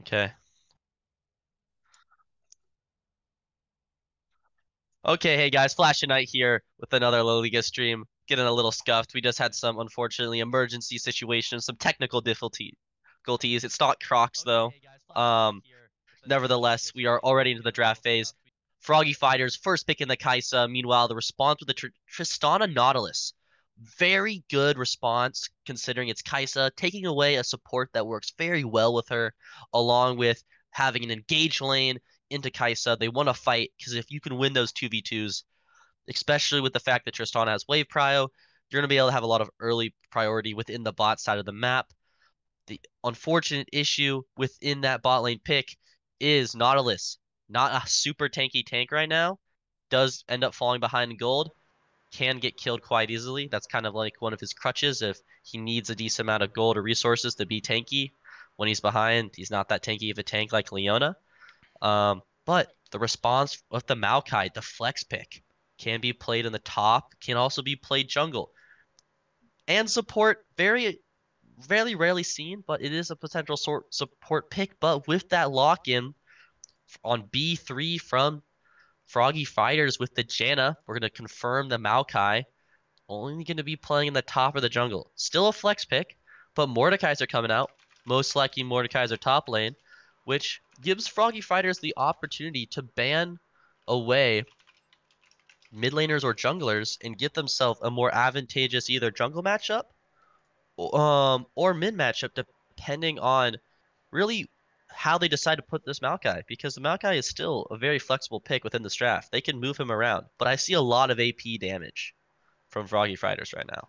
Okay. Okay, hey guys, Flash and Knight here with another La Liga stream. Getting a little scuffed. We just had some, unfortunately, emergency situations, some technical difficulty difficulties. It's not Crocs though. Um, nevertheless, we are already into the draft phase. Froggy Fighters, first pick in the Kai'Sa. Meanwhile, the response with the Tr Tristana Nautilus. Very good response considering it's Kai'Sa, taking away a support that works very well with her, along with having an engaged lane into Kai'Sa. They want to fight because if you can win those 2v2s, especially with the fact that Tristana has wave prio, you're going to be able to have a lot of early priority within the bot side of the map. The unfortunate issue within that bot lane pick is Nautilus. Not a super tanky tank right now. Does end up falling behind in gold. Can get killed quite easily. That's kind of like one of his crutches if he needs a decent amount of gold or resources to be tanky. When he's behind, he's not that tanky of a tank like Leona. Um, but the response of the Maokai, the flex pick, can be played in the top, can also be played jungle. And support, very, very rarely seen, but it is a potential sort support pick. But with that lock in on B3 from Froggy Fighters with the Janna, we're going to confirm the Maokai. Only going to be playing in the top of the jungle. Still a flex pick, but Mordekaiser are coming out. Most likely Mordekaiser top lane which gives Froggy Fighters the opportunity to ban away mid laners or junglers and get themselves a more advantageous either jungle matchup um, or mid matchup depending on really how they decide to put this Maokai because the Maokai is still a very flexible pick within this draft. They can move him around, but I see a lot of AP damage from Froggy Fighters right now.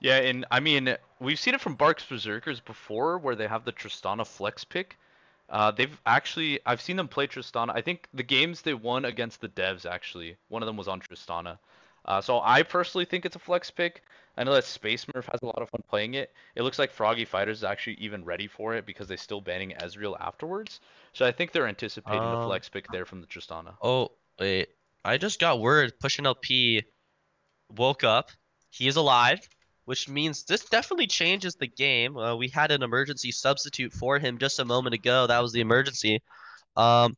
Yeah, and I mean, we've seen it from Barq's Berserkers before, where they have the Tristana flex pick. Uh, they've actually, I've seen them play Tristana. I think the games they won against the devs, actually, one of them was on Tristana. Uh, so I personally think it's a flex pick. I know that Space Smurf has a lot of fun playing it. It looks like Froggy Fighters is actually even ready for it because they're still banning Ezreal afterwards. So I think they're anticipating um, the flex pick there from the Tristana. Oh, wait. I just got word Pushing LP woke up. He is alive which means this definitely changes the game. Uh, we had an emergency substitute for him just a moment ago. That was the emergency. Um,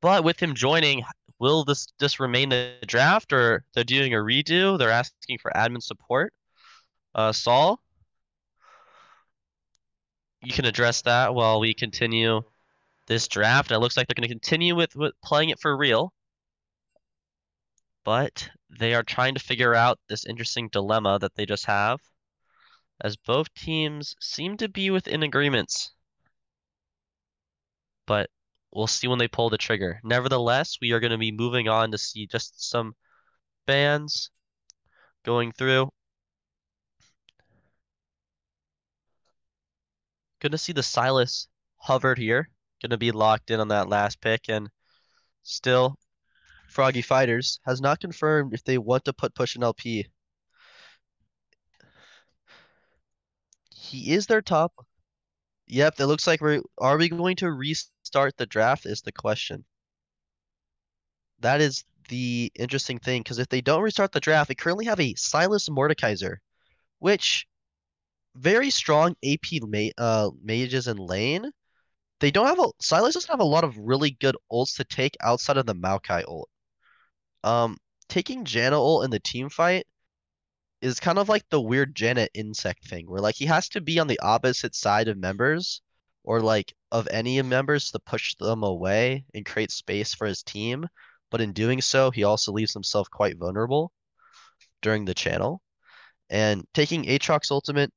but with him joining, will this just remain the draft or they're doing a redo? They're asking for admin support. Uh, Saul, you can address that while we continue this draft. it looks like they're going to continue with, with playing it for real. But they are trying to figure out this interesting dilemma that they just have, as both teams seem to be within agreements. But we'll see when they pull the trigger. Nevertheless, we are going to be moving on to see just some bands going through. To see the Sylas hovered here. Going to be locked in on that last pick and still Froggy Fighters has not confirmed if they want to put Pushing LP. He is their top. Yep, it looks like we're are we going to restart the draft is the question. That is the interesting thing because if they don't restart the draft, they currently have a Sylas Mordekaiser, which very strong AP ma uh, mages in lane. They don't have a Sylas doesn't have a lot of really good ults to take outside of the Maokai ult. Um, taking Janna ult in the team fight is kind of like the weird Janna Insec thing, where like he has to be on the opposite side of members or like of any members to push them away and create space for his team. But in doing so, he also leaves himself quite vulnerable during the channel. And taking Aatrox ultimate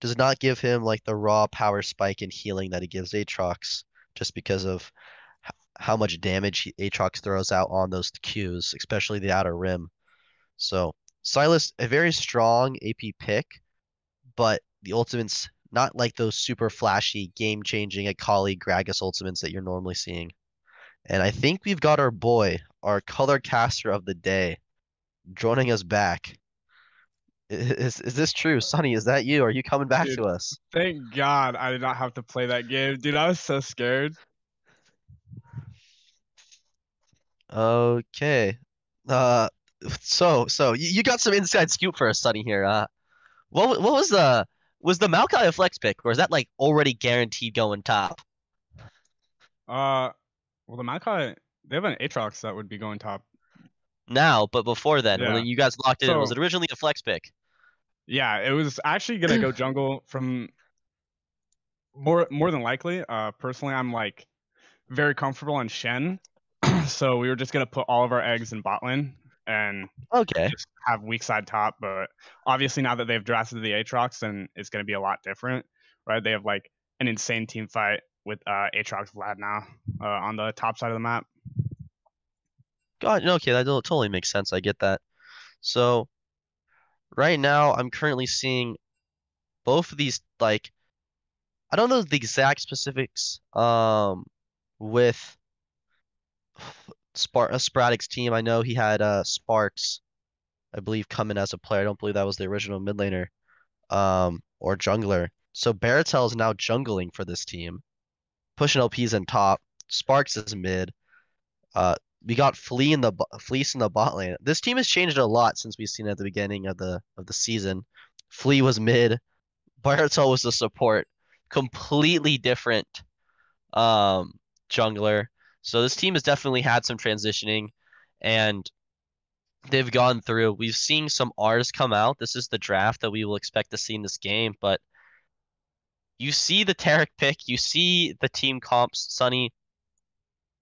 does not give him like the raw power spike and healing that he gives Aatrox just because of how much damage Aatrox throws out on those Qs, especially the outer rim. So Sylas, a very strong AP pick, but the ultimates not like those super flashy, game changing Akali Gragas ultimates that you're normally seeing. And I think we've got our boy, our color caster of the day, joining us back. Is is this true, Sonny? Is that you? Are you coming back Dude, to us? Thank God I did not have to play that game, dude. I was so scared. Okay. Uh, so so you, you got some inside scoop for us, Sonny here. Uh, what what was the Was the Maokai a flex pick, or is that like already guaranteed going top? Uh, well, the Maokai, they have an Aatrox that would be going top. Now, but before then, Yeah. when you guys locked it in, was it originally a flex pick? Yeah, it was actually gonna go jungle from more more than likely. Uh, personally, I'm like very comfortable on Shen, so we were just gonna put all of our eggs in bot lane and Okay. have weak side top. But obviously, now that they've drafted the Aatrox, then it's gonna be a lot different, right? They have like an insane team fight with uh, Aatrox Vlad now uh, on the top side of the map. God, okay, that totally makes sense. I get that. So, right now, I'm currently seeing both of these, like, I don't know the exact specifics, um, with Spar uh, Sporadic's team. I know he had uh Sparks, I believe, come in as a player. I don't believe that was the original mid laner, um, or jungler. So Baratel is now jungling for this team, pushing LPs in top. Sparks is mid. Uh, we got Flea in the Fleece in the bot lane. This team has changed a lot since we've seen it at the beginning of the of the season. Flea was mid, Baratel was the support. Completely different um jungler. So this team has definitely had some transitioning and they've gone through. We've seen some R's come out. This is the draft that we will expect to see in this game, but you see the Taric pick, you see the team comps, Sunny.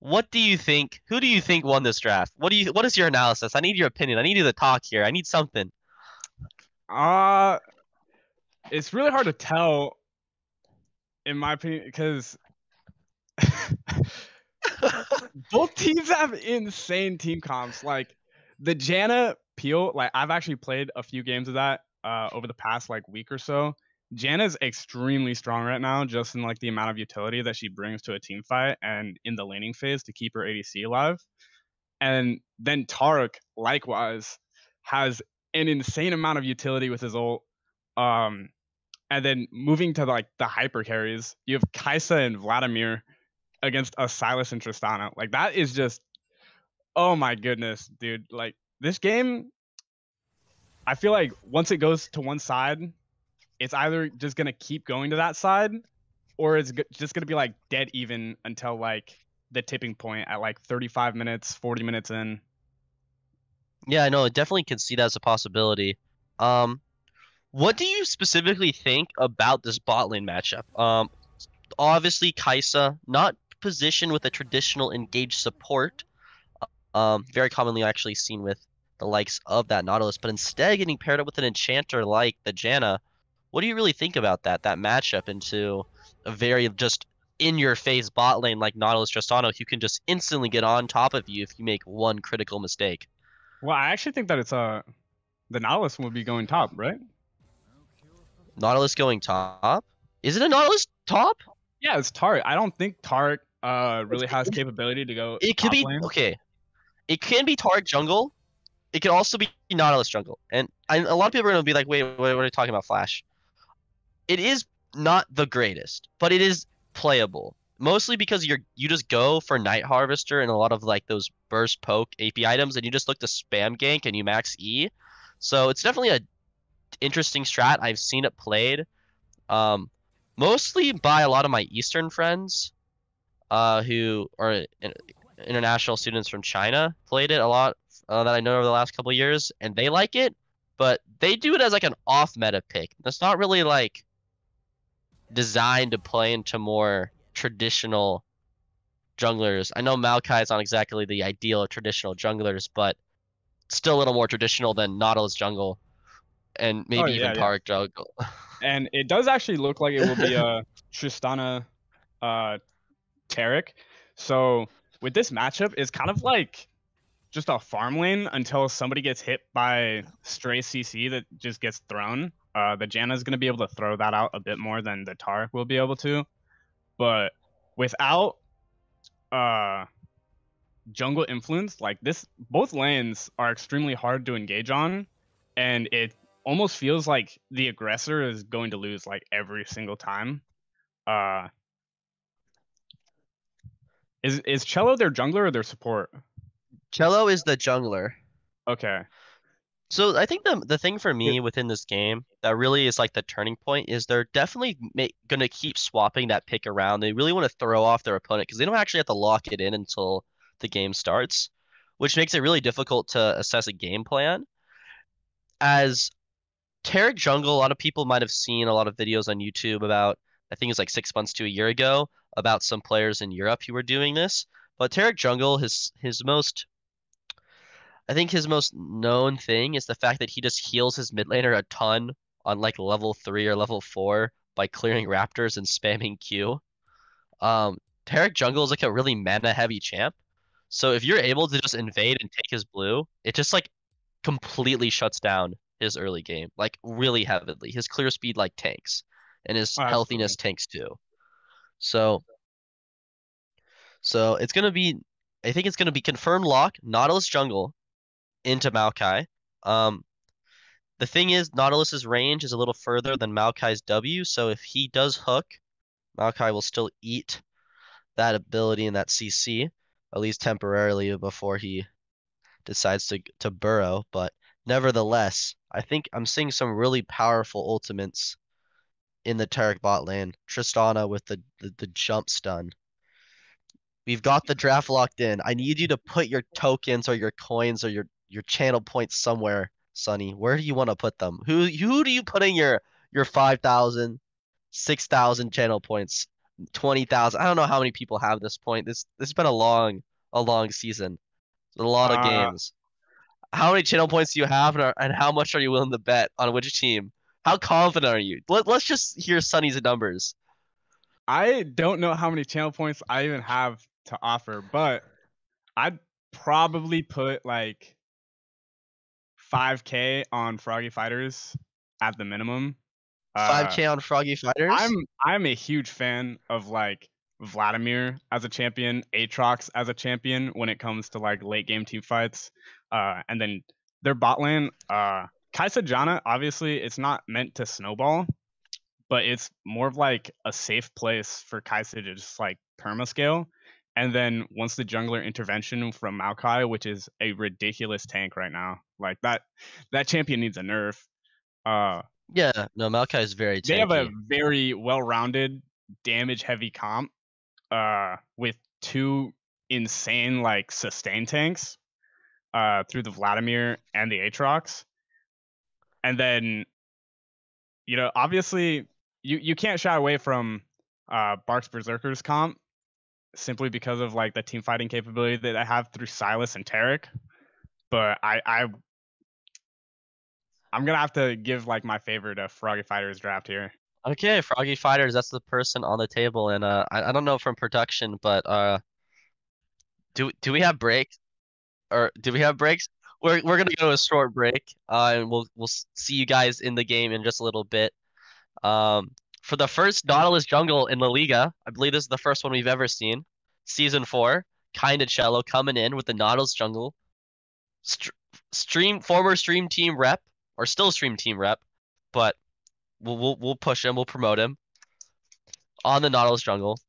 What do you think? Who do you think won this draft? What do you what is your analysis? I need your opinion. I need you to talk here. I need something. Uh it's really hard to tell, in my opinion, because both teams have insane team comps. Like the Janna Peel, like I've actually played a few games of that uh, over the past like week or so. Janna's extremely strong right now, just in like the amount of utility that she brings to a team fight and in the laning phase to keep her ADC alive. And then Taric, likewise, has an insane amount of utility with his ult. Um, and then moving to like the hyper carries, you have Kaisa and Vladimir against a Sylas and Tristana. Like that is just, oh my goodness, dude. Like this game, I feel like once it goes to one side, it's either just gonna keep going to that side, or it's just gonna be like dead even until like the tipping point at like 35 minutes, 40 minutes in. Yeah, I know. I definitely can see that as a possibility. Um, what do you specifically think about this bot lane matchup? Um, obviously Kaisa not positioned with a traditional engaged support. Um, very commonly actually seen with the likes of that Nautilus, but instead getting paired up with an enchanter like the Janna. What do you really think about that? That matchup into a very just in your face bot lane like Nautilus Tristana, who can just instantly get on top of you if you make one critical mistake. Well, I actually think that it's uh the Nautilus will be going top, right? Nautilus going top? Is it a Nautilus top? Yeah, it's Taric. I don't think Taric uh really has capability to go. It could be lane. okay. It can be Taric jungle. It could also be Nautilus jungle. And I, a lot of people are gonna be like, "Wait, what, what are you talking about, Flash?" It is not the greatest, but it is playable. Mostly because you're you just go for Night Harvester and a lot of like those burst poke AP items, and you just look to spam gank and you max E. So it's definitely a interesting strat. I've seen it played, um, mostly by a lot of my Eastern friends, uh, who are in- international students from China. Played it a lot uh, that I know over the last couple years, and they like it. But they do it as like an off meta pick. That's not really like designed to play into more traditional junglers. I know Maokai is not exactly the ideal of traditional junglers, but still a little more traditional than Nautilus jungle, and maybe Oh, yeah, even yeah. Taric jungle. And it does actually look like it will be a Tristana uh Taric. So with this matchup, it's kind of like just a farm lane until somebody gets hit by stray CC that just gets thrown. Uh, the Janna's gonna be able to throw that out a bit more than the Taric will be able to, but without uh jungle influence like this, both lanes are extremely hard to engage on, and it almost feels like the aggressor is going to lose like every single time. Uh, is is Cello their jungler or their support? Cello is the jungler. Okay. So I think the the thing for me within this game that really is like the turning point is they're definitely gonna keep swapping that pick around. They really want to throw off their opponent because they don't actually have to lock it in until the game starts, which makes it really difficult to assess a game plan. As Taric Jungle, a lot of people might have seen a lot of videos on YouTube about, I think it's like six months to a year ago, about some players in Europe who were doing this. But Taric Jungle, his his most I think his most known thing is the fact that he just heals his mid laner a ton on like level three or level four by clearing raptors and spamming Q. Um, Taric Jungle is like a really mana heavy champ. So if you're able to just invade and take his blue, it just like completely shuts down his early game, like really heavily. His clear speed like tanks, and his Oh, healthiness tanks too. So, so it's gonna be, I think it's gonna be confirmed lock Nautilus jungle into Maokai. Um, the thing is, Nautilus's range is a little further than Maokai's W, so if he does hook, Maokai will still eat that ability and that CC, at least temporarily before he decides to to burrow. But nevertheless, I think I'm seeing some really powerful ultimates in the Taric bot lane. Tristana with the, the, the jump stun. We've got the draft locked in. I need you to put your tokens or your coins or your, your channel points somewhere, Sonny. Where do you want to put them? Who who do you put in your your 5,000, 6,000 channel points, 20,000? I don't know how many people have this point. This this has been a long a long season. A lot of Uh, games. How many channel points do you have and, are, and how much are you willing to bet on which team? How confident are you? Let, let's just hear Sonny's numbers. I don't know how many channel points I even have to offer, but I'd probably put like 5k on Froggy Fighters at the minimum. Uh, 5k on Froggy Fighters? I'm I'm a huge fan of like Vladimir as a champion, Aatrox as a champion when it comes to like late game team fights. Uh, and then their bot lane, uh, Kaisa Janna, obviously it's not meant to snowball, but it's more of like a safe place for Kaisa to just like permascale. And then once the jungler intervention from Maokai, which is a ridiculous tank right now, like that that champion needs a nerf. Uh, Yeah, no, Maokai is very they have a very well-rounded damage heavy comp uh with two insane like sustain tanks uh through the Vladimir and the Aatrox. And then you know, obviously you you can't shy away from uh Barq's Berserkers comp simply because of like the team fighting capability that I have through Sylas and Taric. But I I I'm gonna have to give like my favorite uh, Froggy Fighters draft here. Okay, Froggy Fighters, that's the person on the table, and uh, I, I don't know from production, but uh, do do we have breaks, or do we have breaks? We're we're gonna go to a short break, uh, and we'll we'll see you guys in the game in just a little bit. Um, for the first Nautilus jungle in La Liga, I believe this is the first one we've ever seen. Season four, kinda cello coming in with the Nautilus jungle. Str stream former stream team rep, or still stream team rep, but we'll we'll, we'll push him, we'll promote him on the Nautilus jungle.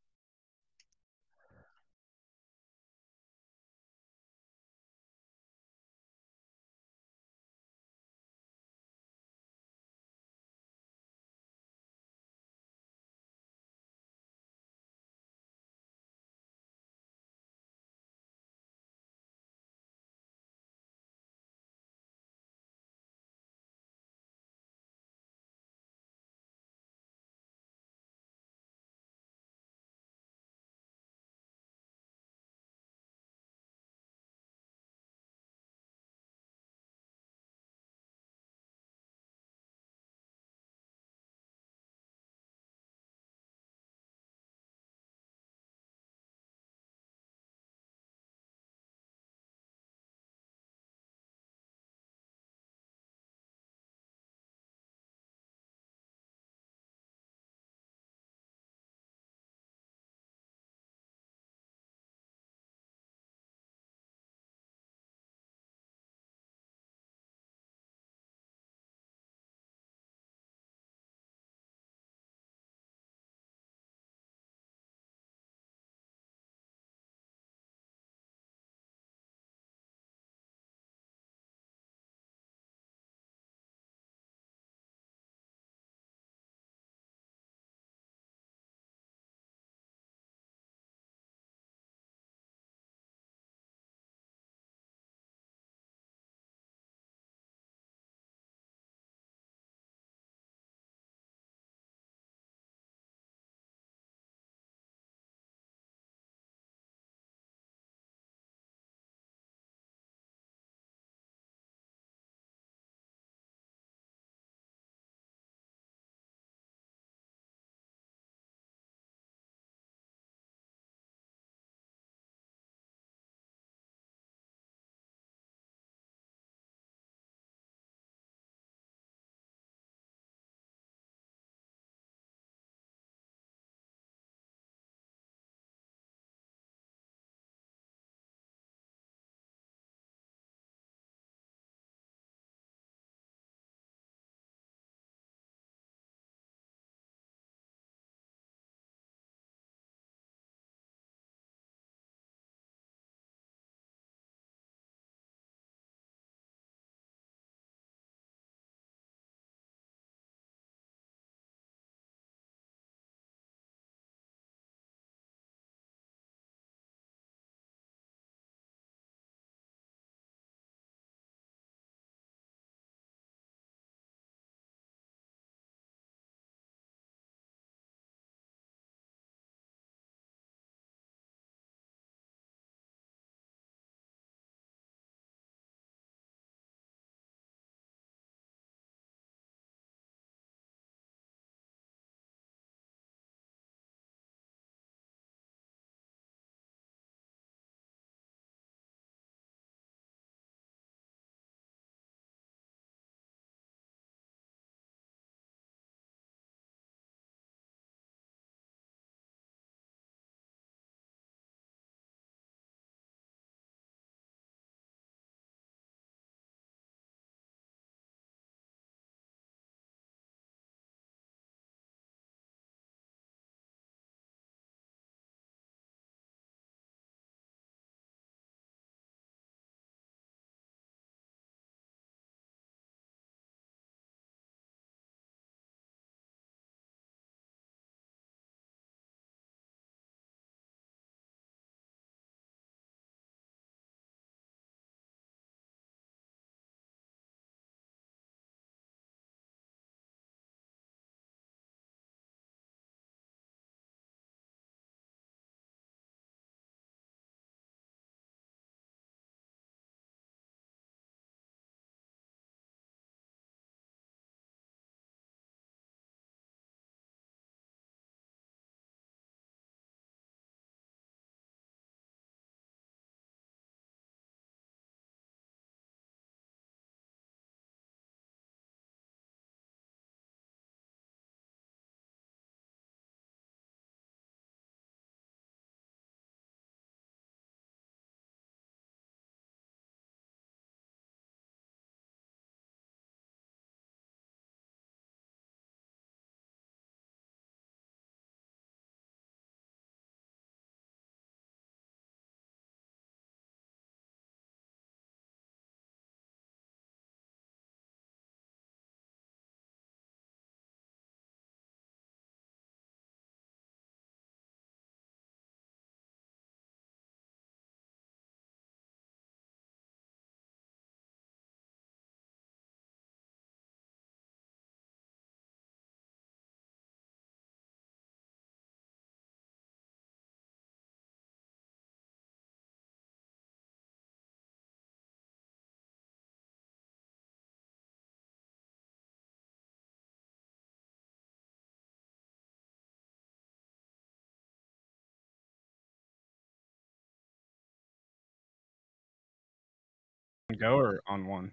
Go or on one?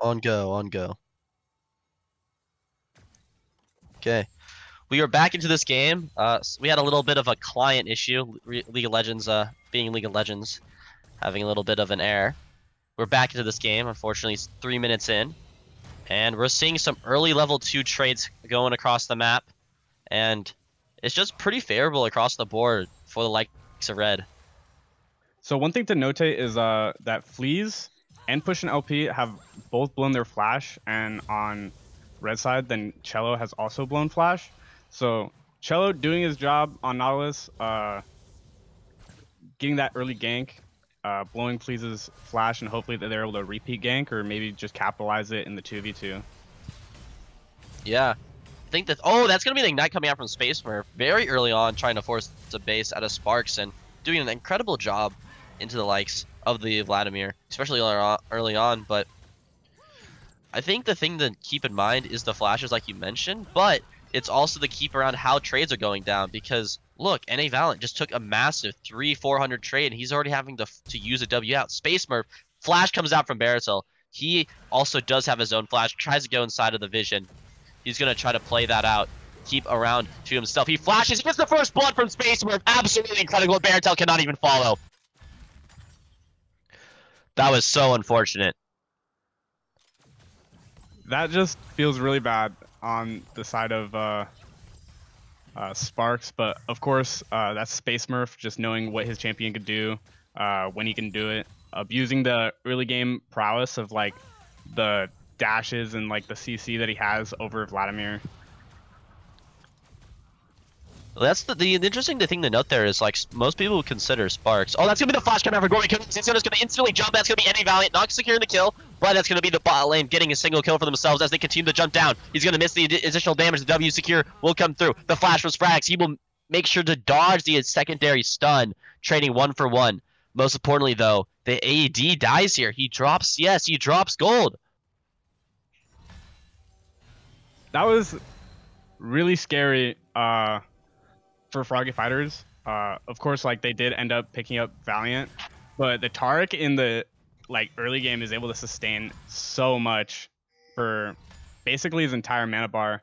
On go, on go. Okay. We are back into this game. Uh, s- we had a little bit of a client issue. Re- League of Legends, uh, being League of Legends, having a little bit of an error. We're back into this game. Unfortunately, it's three minutes in, and we're seeing some early level two trades going across the map, and it's just pretty favorable across the board for the likes of Red. So one thing to notate is uh that Fleas and Push and LP have both blown their flash, and on red side, then Cello has also blown flash. So Cello doing his job on Nautilus, uh, getting that early gank, uh, blowing Fleas' flash, and hopefully that they're able to repeat gank or maybe just capitalize it in the two v two. Yeah. I think that oh, that's gonna be the ignite coming out from Space Smurf very early on, trying to force the base out of Sparks and doing an incredible job into the likes of the Vladimir, especially early on- But I think the thing to keep in mind is the flashes, like you mentioned, but it's also the keep around how trades are going down because look, NA Valiant just took a massive three, four hundred trade, and he's already having to to use a W out. Space Smurf, flash comes out from Baratel. He also does have his own flash, tries to go inside of the vision. He's gonna try to play that out, keep around to himself. He flashes, he gets the first blood from Space Smurf. Absolutely incredible. Baratel cannot even follow. That was so unfortunate. That just feels really bad on the side of uh, uh, Sparks, but of course uh, that's Space Smurf just knowing what his champion could do, uh, when he can do it, abusing the early game prowess of like the dashes and like the CC that he has over Vladimir. That's the, the interesting thing to note there is like most people would consider Sparks. Oh, that's gonna be the flash coming out for Gorman. It's gonna instantly jump. That's gonna be NA Valiant, not securing the kill, but that's gonna be the bot lane getting a single kill for themselves as they continue to jump down. He's gonna miss the additional damage. The W secure will come through. The flash was Frags. He will make sure to dodge the secondary stun, trading one for one. Most importantly, though, the AD dies here. He drops. Yes, he drops gold. That was really scary uh, for Froggy Fighters. Uh, of course, like they did end up picking up Valiant, but the Taric in the like early game is able to sustain so much for basically his entire mana bar.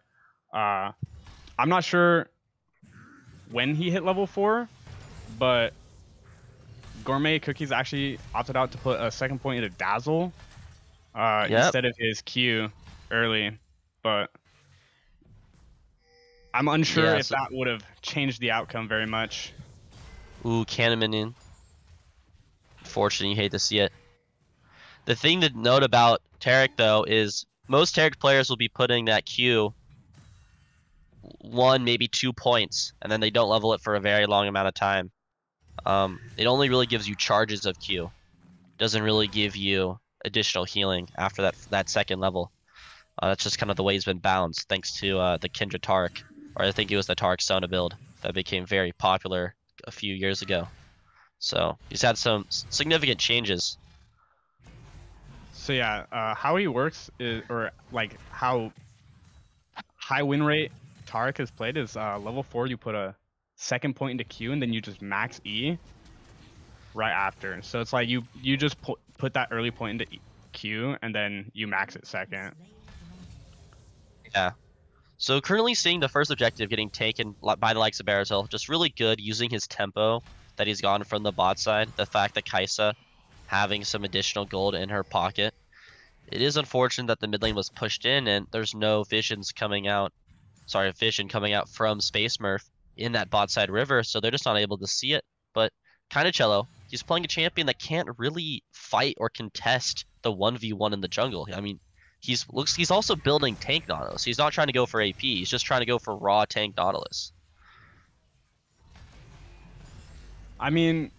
Uh, I'm not sure when he hit level four, but Gourmet Cookies actually opted out to put a second point into Dazzle uh, Yep. instead of his Q early, but I'm unsure Yeah, if so- that would have changed the outcome very much. Ooh, Cannon in. Unfortunately, you hate to see it. The thing to note about Taric though is most Taric players will be putting that Q one, maybe two points, and then they don't level it for a very long amount of time. Um, it only really gives you charges of Q. Doesn't really give you additional healing after that that second level. Uh, that's just kind of the way he's been balanced, thanks to uh, the Kindred Taric, or I think it was the Taric Sona build that became very popular a few years ago. So he's had some significant changes. So yeah, uh, how he works is, or like how high win rate Taric has played is uh, level four. You put a second point into Q, and then you just max E right after. So it's like you you just put put that early point into Q and then you max it second. So currently seeing the first objective getting taken by the likes of Baratel, just really good using his tempo that he's gotten from the bot side. The fact that Kaisa having some additional gold in her pocket. It is unfortunate that the mid lane was pushed in and there's no visions coming out. Sorry, vision coming out from Space Smurf in that bot side river, so they're just not able to see it. But kind of cello, he's playing a champion that can't really fight or contest the 1v1 in the jungle. I mean, he's looks he's also building tank Nautilus. He's not trying to go for AP. He's just trying to go for raw tank Nautilus. I mean,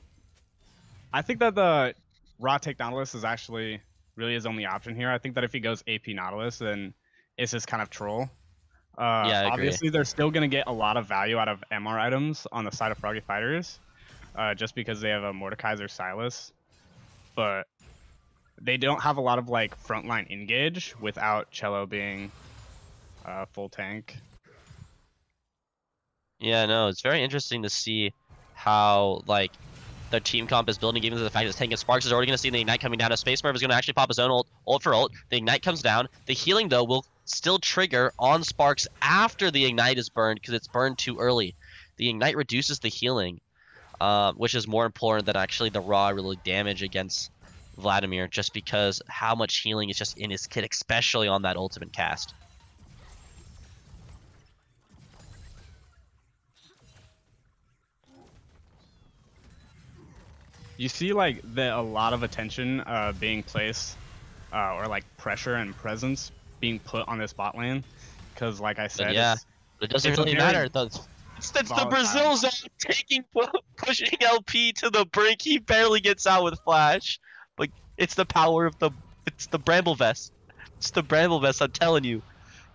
I think that the raw tank Nautilus is actually really his only option here. I think that if he goes AP Nautilus, then it's just kind of troll. Uh, Yeah, obviously, they're still going to get a lot of value out of MR items on the side of Froggy Fighters, uh, just because they have a Mordekaiser Sylas. But they don't have a lot of like frontline engage without Cello being uh, full tank. Yeah, no, it's very interesting to see how like the team comp is building, given the fact that Tank and Sparks is already going to see the Ignite coming down. A Space Smurf is going to actually pop his own ult, ult for ult. The Ignite comes down. The healing, though, will still trigger on Sparks after the Ignite is burned because it's burned too early. The Ignite reduces the healing, uh, which is more important than actually the raw really damage against Vladimir, just because how much healing is just in his kit, especially on that ultimate cast. You see, like the a lot of attention uh, being placed, uh, or like pressure and presence being put on this bot lane, because like I said, yeah. it's- It doesn't really matter. It's, the. Brazil zone taking pushing LP to the brink. He barely gets out with flash. It's the power of the it's the Bramble Vest. It's the Bramble Vest. I'm telling you,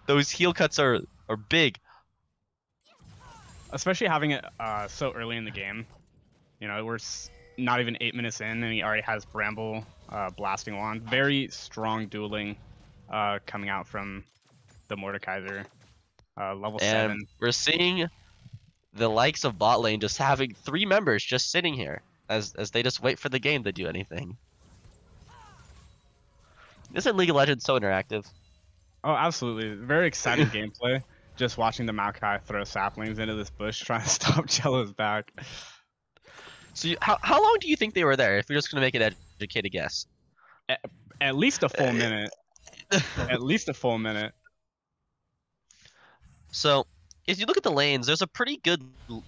those heal cuts are are big. especially having it uh, so early in the game. You know, we're not even eight minutes in, and he already has Bramble uh, blasting wand. Very strong dueling uh, coming out from the Mordekaiser. Uh, level And seven. we're seeing the likes of bot lane just having three members just sitting here as as they just wait for the game to do anything. Isn't League of Legends so interactive? Oh, absolutely. Very exciting gameplay. Just watching the Maokai throw saplings into this bush trying to stop Cello's back. So you, how how long do you think they were there? If you're just gonna make an educated guess. At least a Uh, full minute. At least a full minute. So, if you look at the lanes, there's a pretty good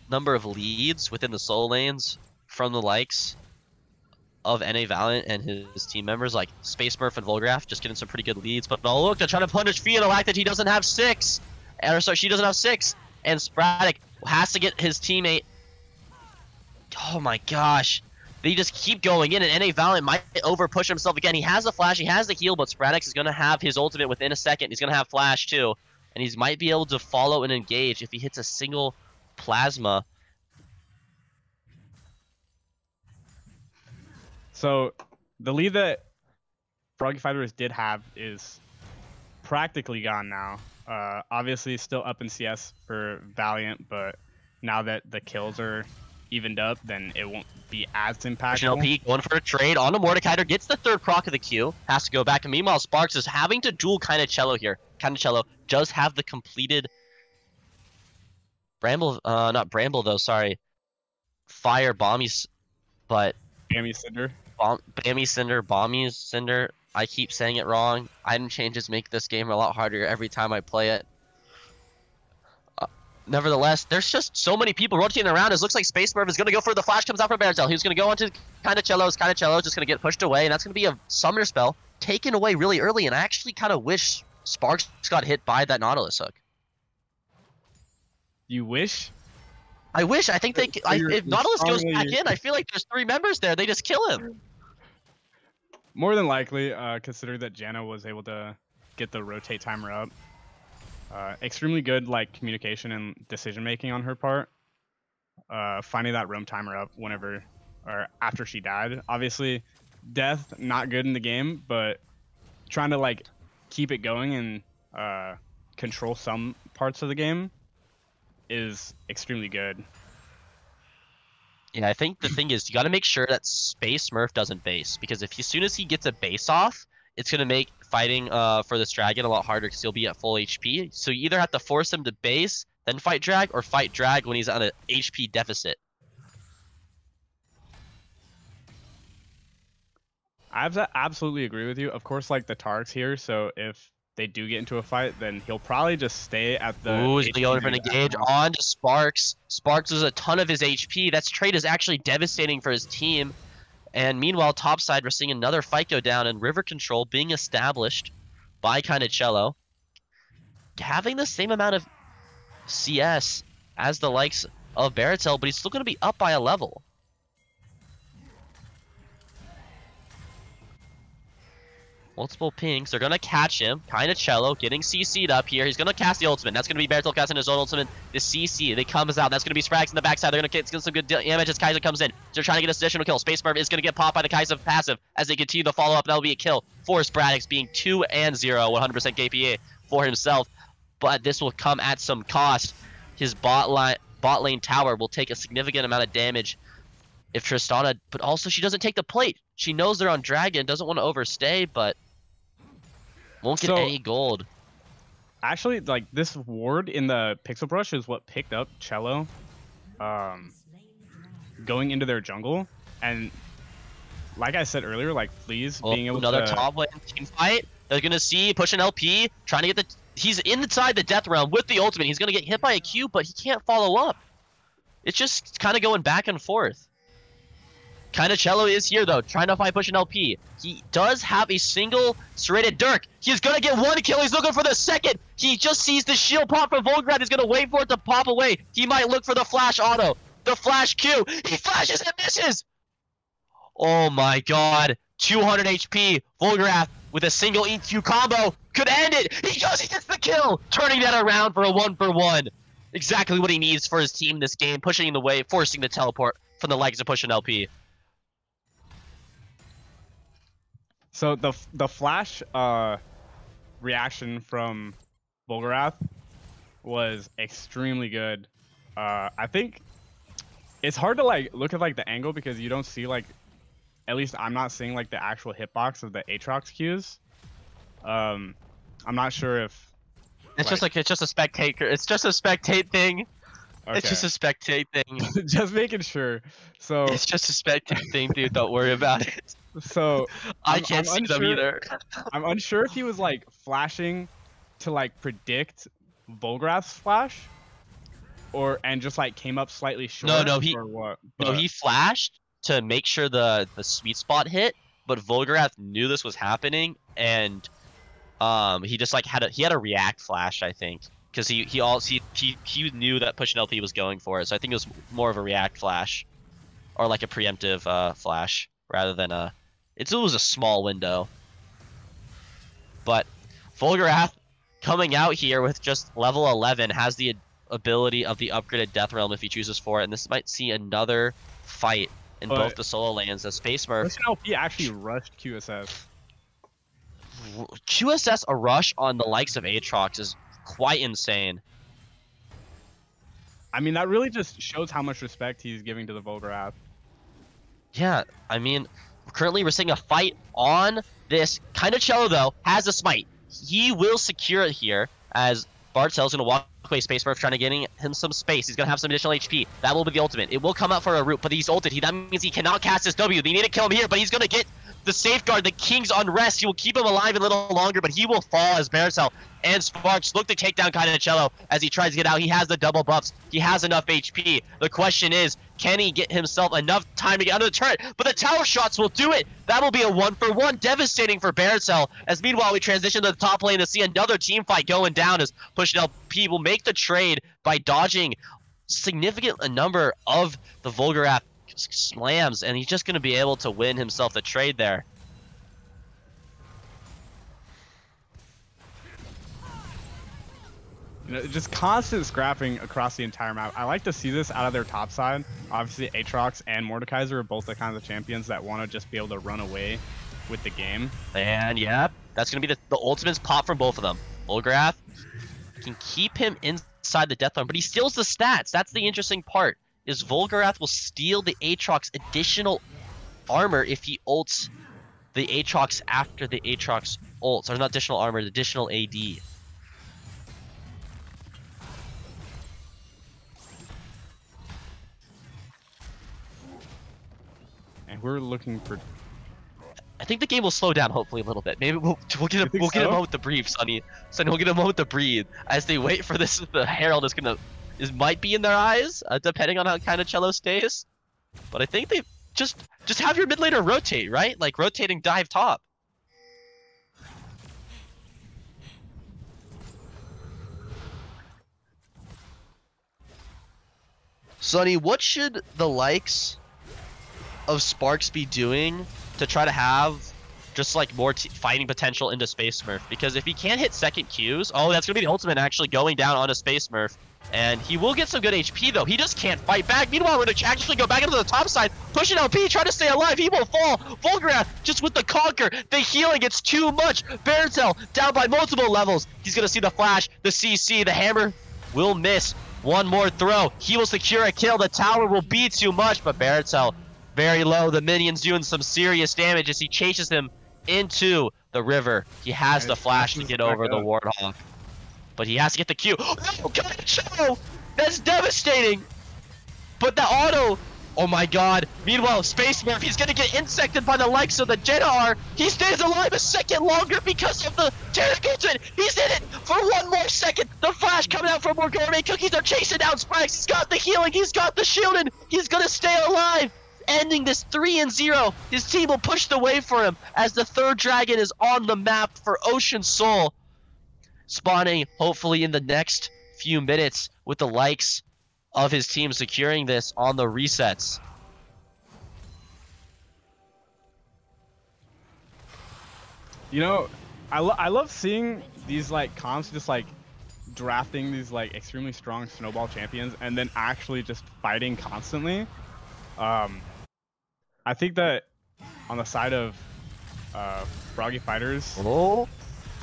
number of leads within the solo lanes from the likes of NA Valiant and his team members, like Space Smurf and Volgraf, just getting some pretty good leads. But oh look, they're trying to punish Fia the fact that he doesn't have six, or sorry, she doesn't have six, and Sporadic has to get his teammate. Oh my gosh. They just keep going in, and NA Valiant might over push himself again. He has the flash, he has the heal, but Sporadix is going to have his ultimate within a second. He's going to have flash too and he might be able to follow and engage if he hits a single plasma. So the lead that Froggy Fighters did have is practically gone now. Uh, obviously, still up in CS for Valiant, but now that the kills are evened up, then it won't be as impactful. LP going for a trade on the Mordekaiser, gets the third proc of the queue, has to go back. And meanwhile, Sparks is having to duel kind of cello here. Kind of cello does have the completed Bramble, uh, not Bramble though, sorry. Fire Bombies, but Amy Cinder. Bomb, Bammy Cinder, Bombies Cinder. I keep saying it wrong. Item changes make this game a lot harder every time I play it. Uh, nevertheless, there's just so many people rotating around. It looks like Space Smurf is going to go for the flash comes out from Baratel. He's going to go onto kind of cellos, kind of cello, just going to get pushed away, and that's going to be a summoner spell taken away really early. And I actually kind of wish Sparks got hit by that Nautilus hook. You wish? I wish. I think they. So I, if Nautilus goes back in, I feel like there's three members there. They just kill him. More than likely, uh, considering that Janna was able to get the rotate timer up. Uh, extremely good like communication and decision making on her part. Uh, finding that roam timer up whenever or after she died. Obviously, death not good in the game, but trying to like keep it going and uh, control some parts of the game is extremely good. Yeah, I think the thing is you got to make sure that Space Smurf doesn't base because if as soon as he gets a base off, it's gonna make fighting uh for this dragon a lot harder because he'll be at full HP. So you either have to force him to base, then fight drag, or fight drag when he's on an HP deficit. I absolutely agree with you. Of course, like the Tark's here, so if they do get into a fight, then he'll probably just stay at the. Ooh, is HP going for an that he's at engage on to Sparks. Sparks is a ton of his HP. That trade is actually devastating for his team. And meanwhile, topside, we're seeing another fight go down and river control being established by Kind of Cello. Having the same amount of CS as the likes of Baratel, but he's still going to be up by a level. Multiple pings. They're gonna catch him. Kind of cello, getting CC'd up here. He's gonna cast the ultimate. That's gonna be Baratel casting his own ultimate. The CC, they comes out. That's gonna be Sprags in the backside. They're gonna get some good damage as Kaiser comes in. They're trying to get a additional kill. Space Smurf is gonna get popped by the Kaiser passive as they continue the follow up. That'll be a kill for Spradix being 2 and 0, 100% KPA for himself. But this will come at some cost. His bot bot lane tower will take a significant amount of damage if Tristana, but also she doesn't take the plate. She knows they're on Dragon, doesn't want to overstay, but won't get So- any gold. Actually, like this ward in the Pixel Brush is what picked up Cello, um, going into their jungle, and like I said earlier, like Fleas Oh, being able to. another top lane team fight. They're gonna see pushing LP, trying to get the. He's inside the death realm with the ultimate. He's gonna get hit by a Q, but he can't follow up. It's just kind of going back and forth. Kind of cello is here though, trying to fight pushing LP. He does have a single serrated Dirk. He's gonna get one kill. He's looking for the second. He just sees the shield pop from Volgrad. He's gonna wait for it to pop away. He might look for the flash auto, the flash Q. He flashes and misses. Oh my god. 200 HP. Volgrath with a single EQ combo could end it. He goes, he gets the kill, turning that around for a one for one. Exactly what he needs for his team this game, pushing the way, forcing the teleport from the legs of pushing LP. So the the flash uh, reaction from Volgarath was extremely good. Uh, I think it's hard to like look at like the angle because you don't see like, at least I'm not seeing like the actual hitbox of the Aatrox cues. Um, I'm not sure if It's just like it's just a spectator. It's just a spectate thing. okay. It's just a spectate thing. just making sure. So it's just a spectate thing, dude. Don't worry about it. So I I'm- can't I'm see them unsure- either. I'm unsure if he was like flashing to like predict Volgrath's flash, or and just like came up slightly short. no, no, he- or what? No, he flashed to make sure the the sweet spot hit, but Volgarath knew this was happening, and um, he just like had a he had a react flash, I think, because he he also he, he he knew that pushing LP was going for it, so I think it was more of a react flash, or like a preemptive uh flash rather than a. It's, it was a small window. But Volgarath coming out here with just level 11 has the ability of the upgraded Death Realm if he chooses for it, and this might see another fight in both the solo lanes as Space Smurf. Listen, LP actually rushed QSS. QSS a rush on the likes of Aatrox is quite insane. I mean, that really just shows how much respect he's giving to the Volgarath. Yeah, I mean, currently we're seeing a fight on this. Kind of cello though has a smite. He will secure it here as Baratel's gonna walk away. Space Smurf trying to getting him some space. He's gonna have some additional HP. That will be the ultimate. It will come out for a root, but he's ulted. He that means he cannot cast his W. They need to kill him here, but he's gonna get the safeguard, the King's unrest. He will keep him alive a little longer, but he will fall as Barcel and Sparks look to take down Cello as he tries to get out. He has the double buffs. He has enough HP. The question is, can he get himself enough time to get under the turret? But the tower shots will do it. That will be a one for one, devastating for Barcel. As meanwhile, we transition to the top lane to see another team fight going down as Push LP will make the trade by dodging significant a number of the Volgarath slams, and he's just going to be able to win himself the trade there. You know, just constant scrapping across the entire map. I like to see this out of their top side. Obviously, Aatrox and Mordekaiser are both the kinds of champions that want to just be able to run away with the game. And yeah, that's gonna be the, the ultimates pop from both of them. Volgrath can keep him inside the death zone, but he steals the stats. That's the interesting part. Is Volgarath will steal the Aatrox additional armor if he ults the Aatrox after the Aatrox ults. Or not additional armor, additional AD. And we're looking for. I think the game will slow down hopefully a little bit. Maybe we'll, we'll get a, we'll get a so? moment to breathe, Sonny. Sonny, we'll get a moment to breathe as they wait for this. The Herald is gonna is might be in their eyes, uh, depending on how kind of cello stays. But I think they just just have your mid laner rotate, right? Like rotating dive top. Sonny, what should the likes of Sparks be doing to try to have just like more fighting potential into Space Smurf? Because if he can't hit second Qs, oh, that's gonna be the ultimate actually going down on a Space Smurf. And he will get some good HP though. He just can't fight back. Meanwhile, we're gonna actually go back into the top side, pushing LP, trying to stay alive. He will fall. Volgrath just with the conquer. The healing, it's too much. Barentel down by multiple levels. He's gonna see the flash, the CC, the hammer will miss. One more throw. He will secure a kill. The tower will be too much, but Barentel very low. The minion's doing some serious damage as he chases him into the river. He has the flash to get over the. Warthog. But he has to get the Q. Oh, no, Gacho! That's devastating! But the auto, oh my god. Meanwhile, Space Smurf, he's gonna get insected by the likes of the are. He stays alive a second longer because of the Terragulton. He's in it for one more second. The flash coming out from more gourmet cookies are chasing down Spikes. He's got the healing, he's got the shielding. He's gonna stay alive. Ending this 3 and 0. His team will push the way for him as the third dragon is on the map for Ocean Soul. Spawning hopefully in the next few minutes with the likes of his team securing this on the resets. You know, I, lo- I love seeing these like comps just like drafting these like extremely strong snowball champions and then actually just fighting constantly. Um, I think that on the side of uh, Froggy Fighters, Oh,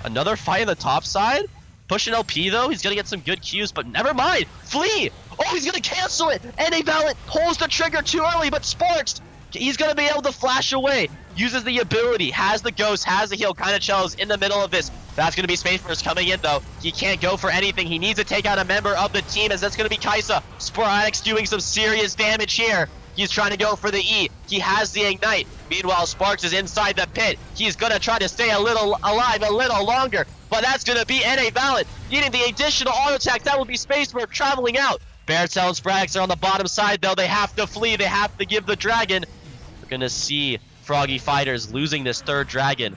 another fight on the top side. Pushing LP though, he's gonna get some good cues, but never mind. Flee! Oh, he's gonna cancel it. NA Valiant pulls the trigger too early, but Sparks, he's gonna be able to flash away. Uses the ability, has the ghost, has the heal, kind of chills in the middle of this. That's gonna be Space Force coming in though. He can't go for anything. He needs to take out a member of the team, as that's gonna be Kaisa. Sporadic's doing some serious damage here. He's trying to go for the E. He has the ignite. Meanwhile, Sparks is inside the pit. He's gonna try to stay a little alive a little longer, but that's gonna be NA Valiant. Needing the additional auto attack, that will be Space Smurf traveling out. Beartail and Sprax are on the bottom side though. They have to flee. They have to give the dragon. We're gonna see Froggy Fighters losing this third dragon.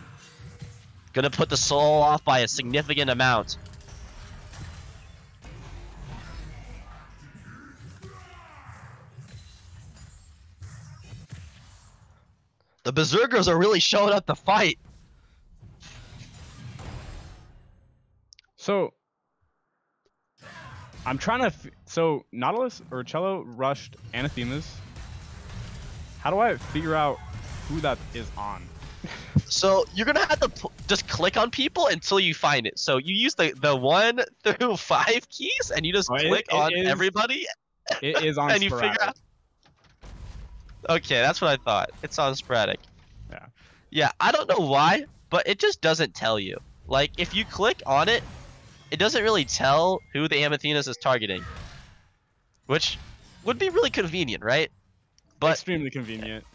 Gonna put the soul off by a significant amount. The Berserkers are really showing up to fight. so I'm trying to. F- so Nautilus or Cello rushed Anathemas. How do I figure out who that is on? So you're gonna have to p- just click on people until you find it. So you use the the one through five keys, and you just Oh, click it on is everybody, It is on and you figure out. Okay, that's what I thought. It's on sporadic. Yeah. Yeah, I don't know why, but it just doesn't tell you. Like if you click on it, it doesn't really tell who the Anathemas is targeting, which would be really convenient, right? But extremely convenient.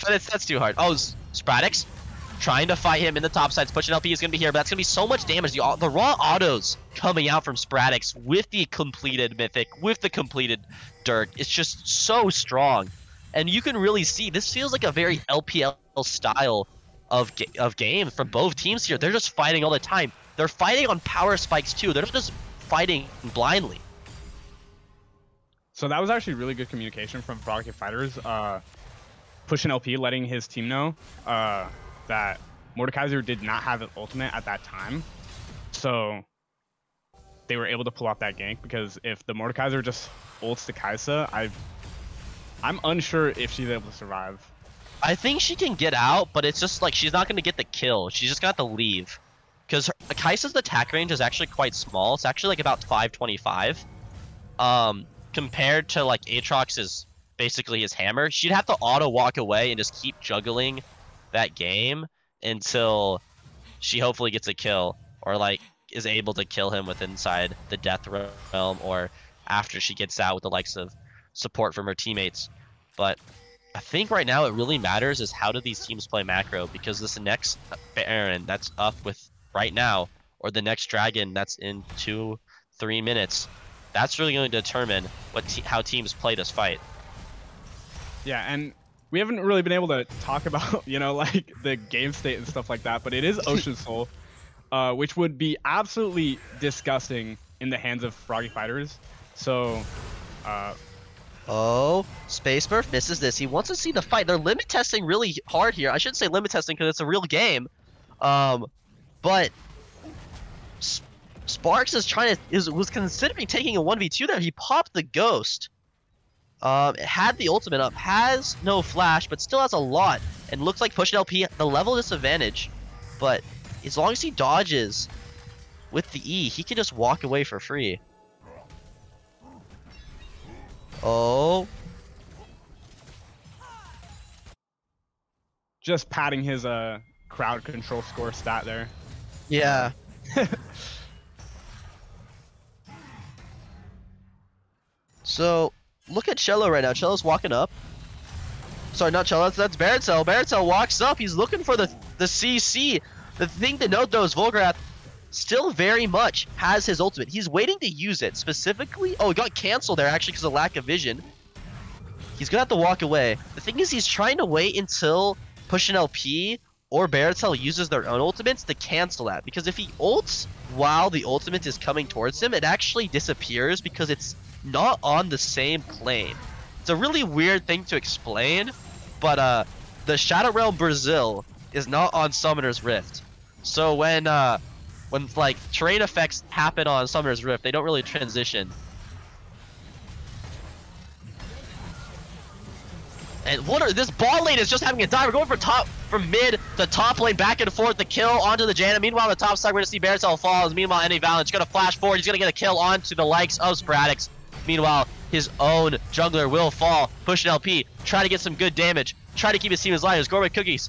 but it's that's too hard. Oh, Spradix trying to fight him in the top sides. Pushing LP is gonna be here, but that's gonna be so much damage. The, the raw autos coming out from Spradix with the completed Mythic, with the completed Dirk, it's just so strong. And you can really see this feels like a very LPL style of ga- of game from both teams here. They're just fighting all the time. They're fighting on power spikes too. They're just fighting blindly. So that was actually really good communication from Froggy Fighters. Uh, pushing LP, letting his team know uh, that Mordekaiser did not have an ultimate at that time. So they were able to pull off that gank because if the Mordekaiser just ults the Kaisa, I I'm unsure if she's able to survive. I think she can get out, but it's just like she's not going to get the kill. She's just got to leave. Because Kaisa's attack range is actually quite small. It's actually like about 525. Um, compared to like Aatrox's basically his hammer. She'd have to auto walk away and just keep juggling that game until she hopefully gets a kill or like is able to kill him with inside the death realm or after she gets out with the likes of support from her teammates. But I think right now it really matters is how do these teams play macro because this next Baron that's up with right now or the next Dragon that's in two, three minutes, that's really going to determine what te- how teams play this fight. Yeah, and we haven't really been able to talk about, you know, like the game state and stuff like that, but it is Ocean Soul, uh, which would be absolutely disgusting in the hands of Froggy Fighters. So, uh, Oh, Space Smurf misses this. He wants to see the fight. They're limit testing really hard here. I shouldn't say limit testing because it's a real game. Um, but S- Sparks is trying to is was considering taking a one v two there. He popped the ghost. Um, it had the ultimate up, has no flash, but still has a lot, and looks like pushing LP the level disadvantage. But as long as he dodges with the E, he can just walk away for free. Oh. just padding his uh crowd control score stat there. Yeah. so look at Cello right now. Cello's walking up. Sorry, not Cello. That's, that's Baritzel. Baritzel walks up. He's looking for the the CC. The thing to note though is Volgrath still very much has his ultimate. He's waiting to use it specifically. Oh, it got canceled there actually because of lack of vision. He's gonna have to walk away. The thing is, he's trying to wait until Push LP or Baritzel uses their own ultimates to cancel that. Because if he ults while the ultimate is coming towards him, it actually disappears because it's not on the same plane. It's a really weird thing to explain, but uh, the Shadow Realm Brazil is not on Summoner's Rift. So when uh, when like terrain effects happen on Summoner's Rift, they don't really transition. And what are this ball lane is just having a dive. We're going from top from mid to top lane, back and forth. The kill onto the Janna. Meanwhile, on the top side, we're gonna see Baritzel falls. Meanwhile, NA Valiant's gonna flash forward. He's gonna get a kill onto the likes of Sporadix. Meanwhile, his own jungler will fall. Push an LP. Try to get some good damage. Try to keep his team as light as gourmet cookies.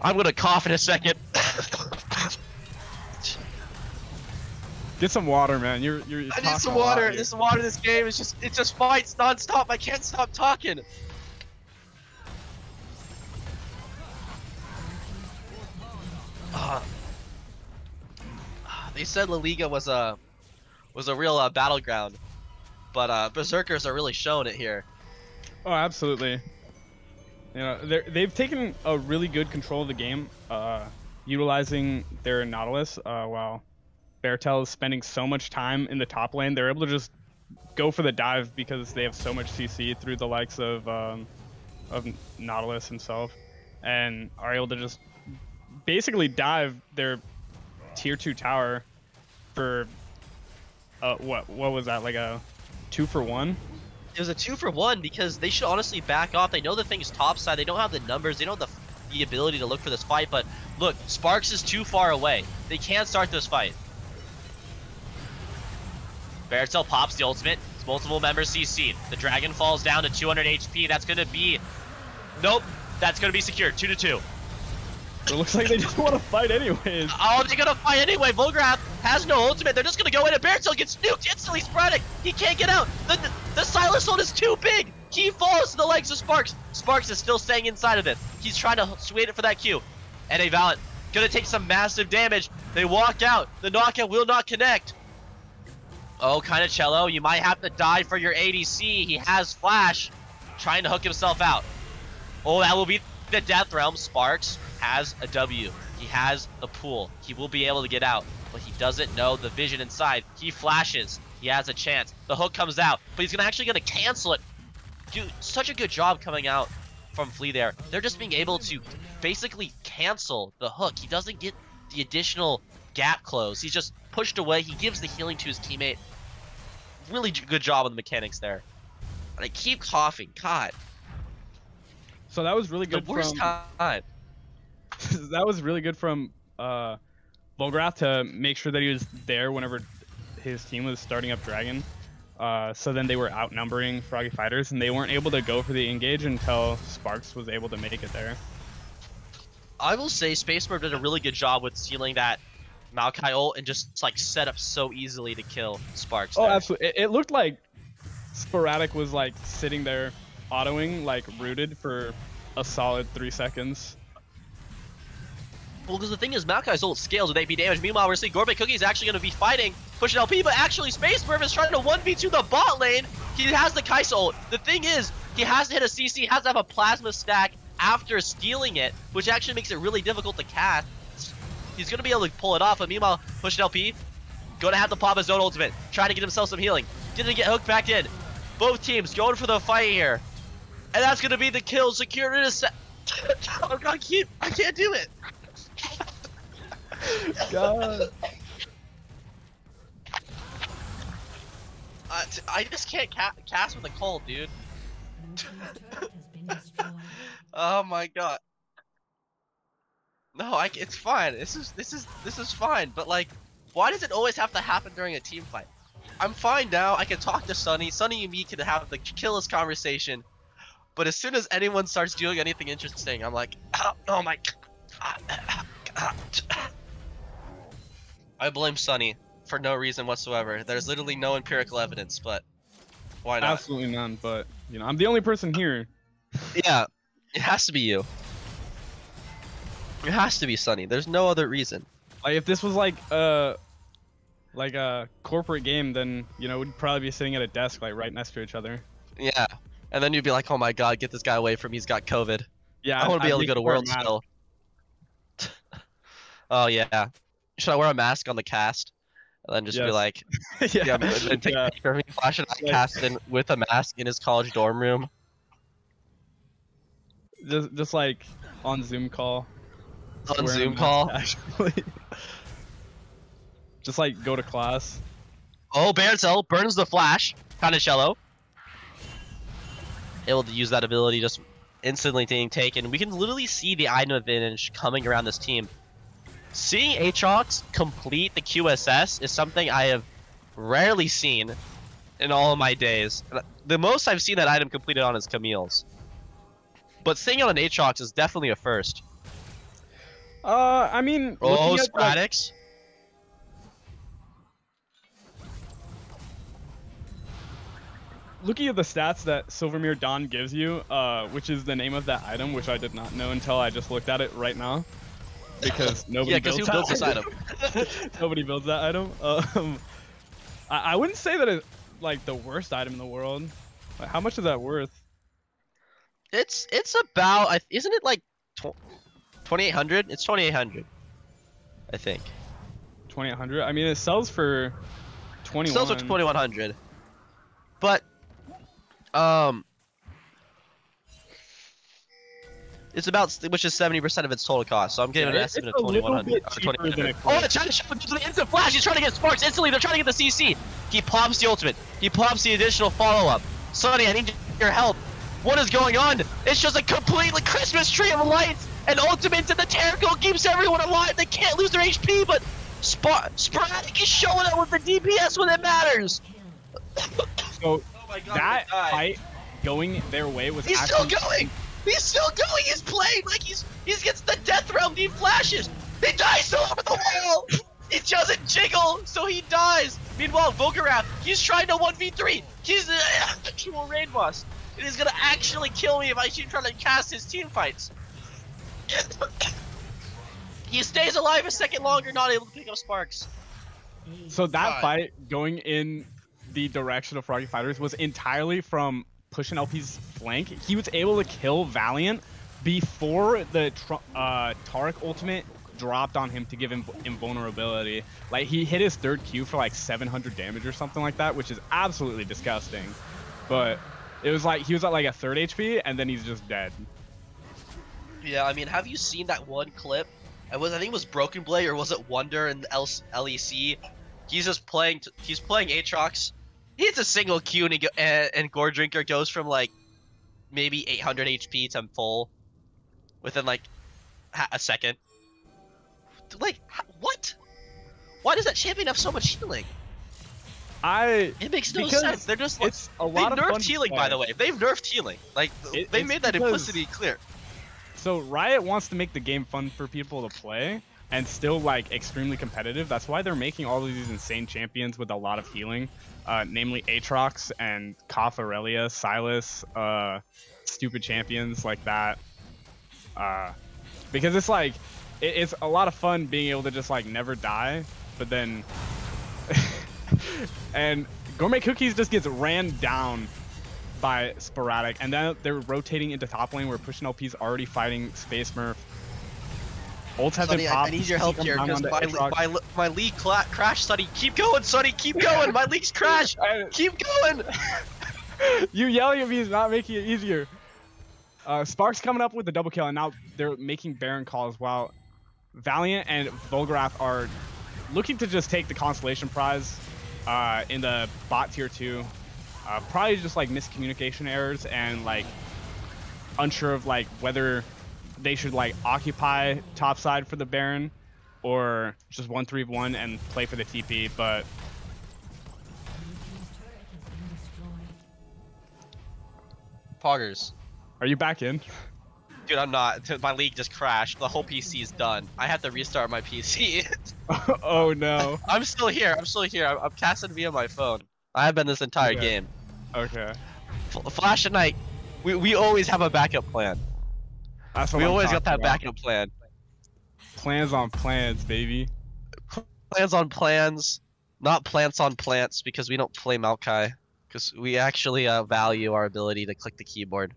I'm gonna cough in a second. Get some water, man. You're you're. I need some water. This some water. This game is just it just fights nonstop. I can't stop talking. Ah. they said La Liga was a was a real uh, battleground, but uh, Berserkers are really showing it here. Oh, absolutely. You know, they've taken a really good control of the game, uh, utilizing their Nautilus. Uh, while Baratel is spending so much time in the top lane, they're able to just go for the dive because they have so much CC through the likes of um, of Nautilus himself, and are able to just basically dive their tier two tower for uh, what what was that like a two for one? It was a two for one because they should honestly back off. They know the thing's topside. They don't have the numbers. They don't have the, the ability to look for this fight. But look, Sparks is too far away. They can't start this fight. Baritzel pops the ultimate. It's multiple members CC'd. The dragon falls down to 200 HP. That's gonna be. Nope. That's gonna be secured. Two to two. It looks like they just want to fight anyways. Oh, they're gonna fight anyway. Volgrath has no ultimate. They're just gonna go in and Baritzel gets nuked instantly. Sporadic. He can't get out. The, the, the Sylas ult is too big. He falls to the legs of Sparks. Sparks is still staying inside of it. He's trying to wait it for that Q. NA Valiant gonna take some massive damage. They walk out. The knockout will not connect. Oh, kind of cello. You might have to die for your ADC. He has flash, trying to hook himself out. Oh, that will be the Death Realm. Sparks has a W. He has the pool. He will be able to get out, but he doesn't know the vision inside. He flashes. He has a chance. The hook comes out, but he's gonna actually gonna cancel it. Dude, such a good job coming out from Flea there. They're just being able to basically cancel the hook. He doesn't get the additional gap close. He's just pushed away. He gives the healing to his teammate. Really good job on the mechanics there. And I keep coughing. God, So that was really the good worst from time. that was really good from uh, Volgrath to make sure that he was there whenever his team was starting up Dragon. Uh, so then they were outnumbering Froggy Fighters, and they weren't able to go for the engage until Sparks was able to make it there. I will say Spaceberg did a really good job with sealing that Maokai ult and just like set up so easily to kill Sparks. Oh, there. absolutely! It, it looked like Sporadic was like sitting there, autoing like rooted for a solid three seconds. Well, because the thing is, Maokai's ult scales with AP damage. Meanwhile, we're seeing Gourmet Cookie is actually going to be fighting, pushing LP, but actually Space Smurf is trying to 1v2 the bot lane. He has the Kaisa ult. The thing is, he has to hit a CC, has to have a plasma stack after stealing it, which actually makes it really difficult to cast. He's going to be able to pull it off, but meanwhile, pushing LP, going to have to pop his own ultimate, trying to get himself some healing. Didn't get hooked back in. Both teams going for the fight here. And that's going to be the kill secured in a set. oh god, I can't, I can't do it. God. Uh, t- I just can't ca- cast with a cold, dude. Oh my god. No, c- it's fine. This is this is this is fine. But like, why does it always have to happen during a team fight? I'm fine now. I can talk to Sunny. Sunny and me can have the killest conversation. But as soon as anyone starts doing anything interesting, I'm like, oh, oh my god. I blame Sunny for no reason whatsoever. There's literally no empirical evidence, but why not? Absolutely none. But you know, I'm the only person here. Yeah, it has to be you. It has to be Sunny. There's no other reason. Like if this was like uh like a corporate game, then you know we'd probably be sitting at a desk like right next to each other. Yeah. And then you'd be like, oh my god, get this guy away from me. He's got COVID. Yeah, I want to be able to go to World still. oh yeah. Should I wear a mask on the cast? And then just be like, yeah, yeah, and take yeah. a picture of me flashing that Like- cast in with a mask in his college dorm room. just just like on Zoom call. Just On Zoom call. Actually. just like go to class. Oh, Barenzel burns the flash. Kind of shallow. Able to use that ability just instantly being taken. We can literally see the item advantage coming around this team. Seeing Aatrox complete the QSS is something I have rarely seen in all of my days. The most I've seen that item completed on is Camille's. But seeing it on Aatrox is definitely a first. Uh, I mean, Oh, looking at, Spradix. looking at the stats that Silvermere Dawn gives you, uh, which is the name of that item, which I did not know until I just looked at it right now, because nobody Yeah, builds who builds this item? nobody builds that item. Um, I, I wouldn't say that it's like the worst item in the world. Like, how much is that worth? It's it's about isn't it like 2800? It's 2800. I think. 2800. I mean, it sells for It sells for 2100. But um it's about which is 70% of its total cost. So I'm giving Yeah, an estimate of 2100 bit or cheaper than 2800. it Oh, could. the China with the instant flash. He's trying to get sparks instantly. They're trying to get the CC. He pops the ultimate. He pops the additional follow-up. Sonny, I need your help. What is going on? It's just a completely Christmas tree of lights and ultimates and the Terracle keeps everyone alive. They can't lose their HP, but Sp- Sporadic is showing up with the DPS when it matters. So Oh my god, that fight going their way was He's actually still going. He's still going. He's playing like he's he gets the death realm. He flashes. He dies so over the wall. He doesn't jiggle, so he dies. Meanwhile, Volgarath, he's trying to 1v3. He's an actual raid boss. It is gonna actually kill me if I keep trying to cast his team fights. He stays alive a second longer, not able to pick up sparks. So that God. fight going in the direction of Froggy Fighters was entirely from pushing LP's flank. He was able to kill Valiant before the tr- uh, Taric ultimate dropped on him to give him invulnerability. Like he hit his third Q for like 700 damage or something like that, which is absolutely disgusting. But it was like he was at like a third HP and then he's just dead. Yeah, I mean, have you seen that one clip? I was, I think it was Broken Blade or was it Wunder L- LEC? He's just playing. T- he's playing Aatrox. He hits a single Q and, he go- and, and Gore Drinker goes from like maybe 800 HP to full within like ha- a second. Like what? Why does that champion have so much healing? I It makes no sense. They're just like, it's a they lot of fun nerfed healing, by the way. They've nerfed healing. Like It- they made that implicitly clear. So Riot wants to make the game fun for people to play and still like extremely competitive. That's why they're making all of these insane champions with a lot of healing, uh, namely Aatrox and Koth Aurelia, Sylas, uh, stupid champions like that. Uh, because it's like it, it's a lot of fun being able to just like never die, but then and Gourmet Cookies just gets ran down by Sporadic, and then they're rotating into top lane where Push LP's already fighting Space Smurf. Ults have Sonny, been popped. I need your help here because onto my, my my league crashed. Sonny, keep going, Sonny, keep going. My league's crashed. Keep going. you yelling at me is not making it easier. Uh, Sparks coming up with the double kill, and now they're making Baron calls while Valiant and Volgarath are looking to just take the consolation prize uh, in the bot tier two. Uh, probably just like miscommunication errors and like unsure of like whether they should like occupy top side for the Baron or just one three one and play for the TP. But Poggers, Are you back in? Dude, I'm not. My league just crashed. The whole PC is done. I have to restart my PC. oh no. I'm still here. I'm still here. I'm, I'm casting via my phone. I have been this entire Okay. game. Okay. F- Flash and Night, we, we always have a backup plan. That's what We I'm always got that about. backup plan. Plans on plans, baby. Plans on plans, not plants on plants, because we don't play Maokai. Because we actually uh, value our ability to click the keyboard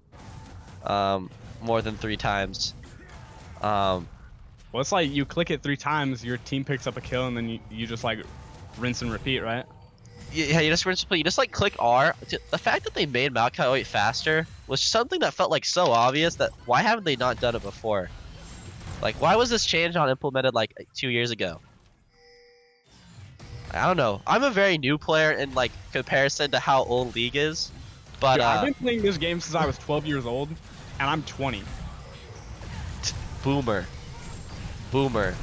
um, more than three times. Um, Well, it's like you click it three times, your team picks up a kill, and then you, you just like rinse and repeat, right? Yeah, you just simply you just like click R. The fact that they made Maokai 08 faster was something that felt like so obvious that why haven't they not done it before? Like why was this change not implemented like two years ago? I don't know. I'm a very new player in like comparison to how old League is, but Dude, I've uh, been playing this game since I was 12 years old, and I'm 20. boomer, boomer.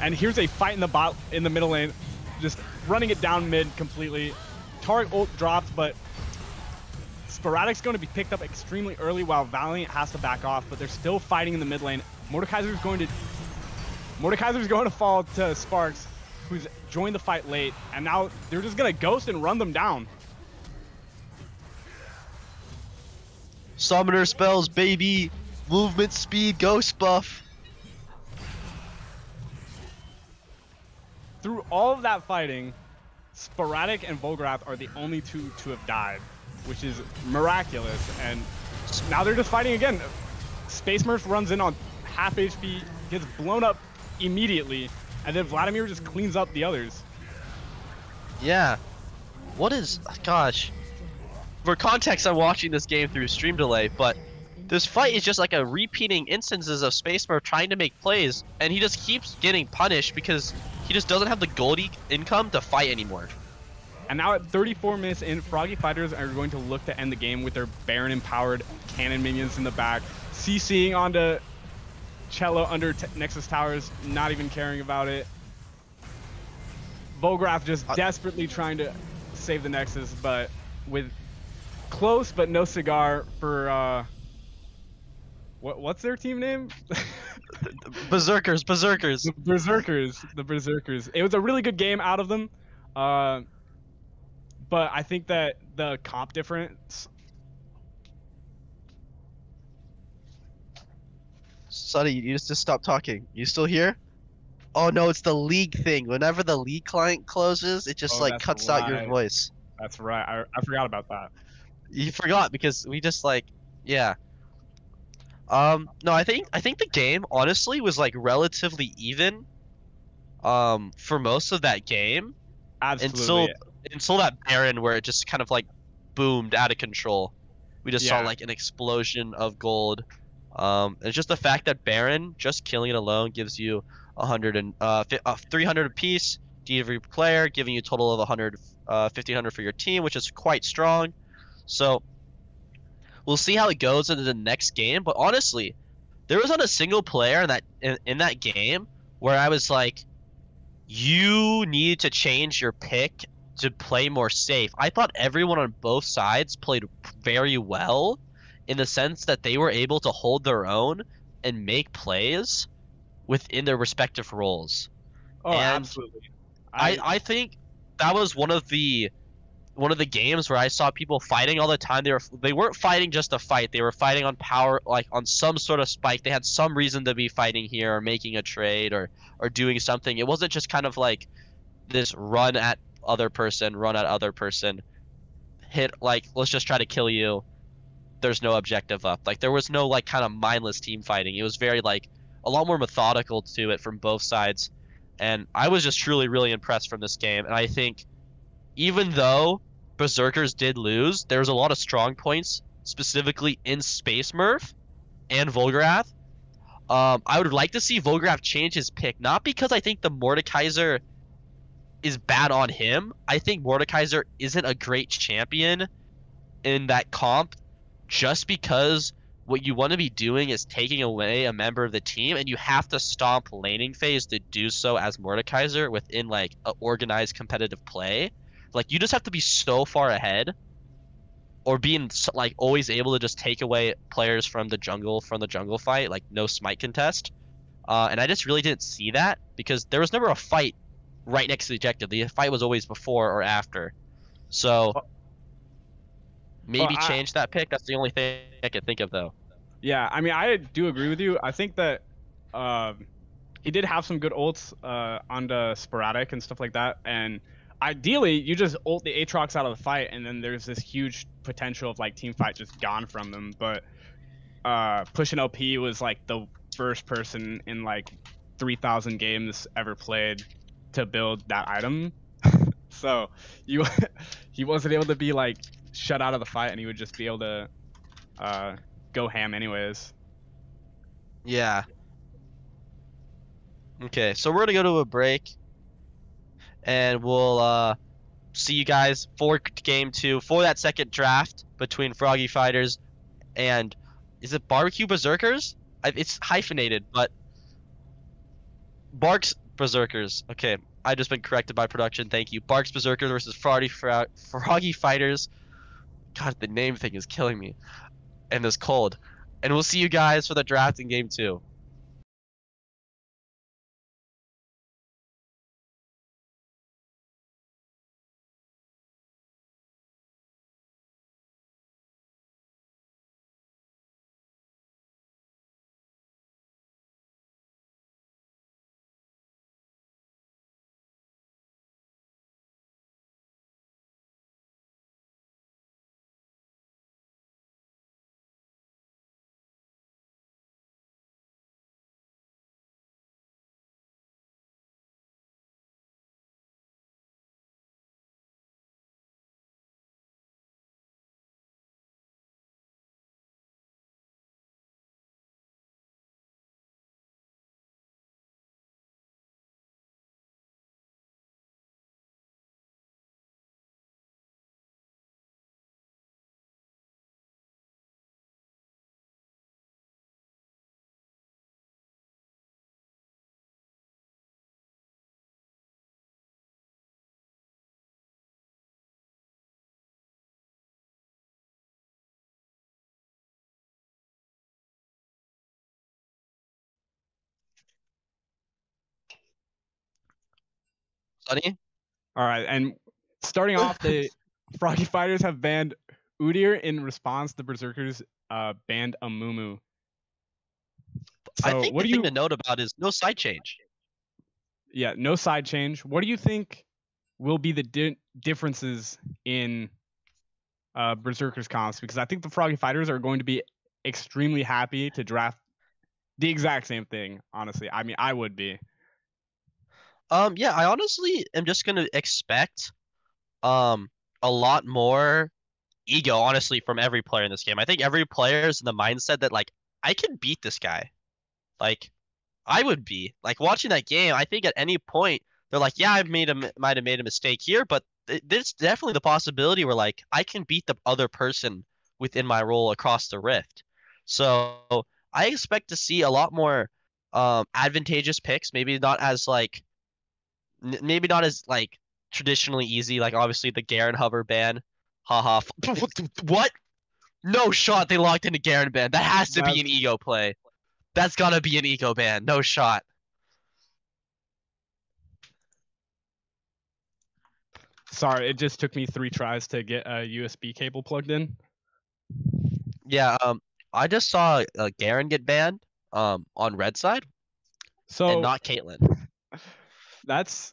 And here's a fight in the bot in the middle lane, just running it down mid completely. Taric ult dropped, but Sporadic's going to be picked up extremely early while Valiant has to back off, but they're still fighting in the mid lane. Mordekaiser's going to Mordekaiser's going to fall to Sparks, who's joined the fight late, and now they're just gonna ghost and run them down. Summoner spells, baby. Movement speed, ghost buff. Through all of that fighting, Sporadic and Volgrath are the only two to have died, which is miraculous. And now they're just fighting again. Space Smurf runs in on half HP, gets blown up immediately, and then Vladimir just cleans up the others. Yeah. What is gosh. For context, I'm watching this game through stream delay, but this fight is just like a repeating instances of Space Smurf trying to make plays, and he just keeps getting punished because he just doesn't have the Goldie income to fight anymore. And now at 34 minutes in, Froggy Fighters are going to look to end the game with their Baron empowered cannon minions in the back, CCing onto Cello under t- Nexus Towers, not even caring about it. Volgraph just Uh, desperately trying to save the Nexus, but with close but no cigar for uh, what what's their team name? Berserkers, Berserkers. the Berserkers, the Berserkers. It was a really good game out of them, uh, but I think that the comp difference. Sonny, you just, just stop talking. You still here? Oh no, it's the league thing. Whenever the league client closes, it just Oh, like cuts out your voice. That's right. I, I forgot about that. You forgot because we just like yeah. Um no, I think I think the game honestly was like relatively even um for most of that game Absolutely. until until that Baron where it just kind of like boomed out of control. We just saw like an explosion of gold. Um it's just the fact that Baron just killing it alone gives you 100 and uh, uh 300 apiece D every player, giving you a total of 100 uh 1500 for your team, which is quite strong. So we'll see how it goes into the next game. But honestly, there was not a single player in that in, in that game where I was like, you need to change your pick to play more safe. I thought everyone on both sides played very well in the sense that they were able to hold their own and make plays within their respective roles. oh, and absolutely. I, I think that was one of the one of the games where I saw people fighting all the time. They were they weren't fighting just to fight. They were fighting on power, like on some sort of spike. They had some reason to be fighting here or making a trade or or doing something. It wasn't just kind of like this run at other person, run at other person, hit like let's just try to kill you. There's no objective up. Like there was no like kind of mindless team fighting. It was very like a lot more methodical to it from both sides and I was just truly really impressed from this game. And I think even though Berserkers did lose, there was a lot of strong points, specifically in Space Smurf and Volgrath. Um, I would like to see Volgrath change his pick, not because I think the Mordekaiser is bad on him. I think Mordekaiser isn't a great champion in that comp, just because what you want to be doing is taking away a member of the team, and you have to stomp laning phase to do so as Mordekaiser within like organized competitive play. Like you just have to be so far ahead or being like always able to just take away players from the jungle from the jungle fight, like no smite contest. Uh, and I just really didn't see that because there was never a fight right next to the objective. The fight was always before or after. So Well- maybe I- change that pick. That's the only thing I could think of though. Yeah, I mean, I do agree with you. I think that um, he did have some good ults uh, on the sporadic and stuff like that. And ideally, you just ult the Aatrox out of the fight, and then there's this huge potential of like team fight just gone from them. But uh, pushing OP was like the first person in like 3,000 games ever played to build that item. so you he wasn't able to be like shut out of the fight, and he would just be able to. Uh, go ham anyways. Yeah. Okay, so we're gonna go to a break, and we'll uh, see you guys for game two for that second draft between Froggy Fighters and is it Barbecue Berserkers? It's hyphenated, but Barq's Berserkers. Okay, I just been corrected by production. Thank you. Barq's Berserkers versus Froggy Froggy Fighters. God, the name thing is killing me. And this cold. And we'll see you guys for the draft in game two. Sunny? All right, and starting off, the Froggy Fighters have banned Udyr in response. The Berserkers uh, banned Amumu. So I think what the do thing you? to note about is no side change. Yeah, no side change. What do you think will be the di- differences in uh, Berserkers comps? Because I think the Froggy Fighters are going to be extremely happy to draft the exact same thing. Honestly, I mean, I would be. Um, yeah, I honestly am just gonna expect um a lot more ego, honestly, from every player in this game. I think every player is in the mindset that like I can beat this guy. Like I would be. Like watching that game, I think at any point they're like, yeah, I've made a might have made a mistake here, but th- there's definitely the possibility where like I can beat the other person within my role across the rift. So I expect to see a lot more um advantageous picks, maybe not as like n- maybe not as like traditionally easy, like obviously the Garen hover ban. Haha. what? No shot they locked into Garen ban. That has to be an ego play. That's gotta be an ego ban. No shot. Sorry, it just took me three tries to get a USB cable plugged in. Yeah, um I just saw uh, Garen get banned um on red side So and not Caitlyn. That's.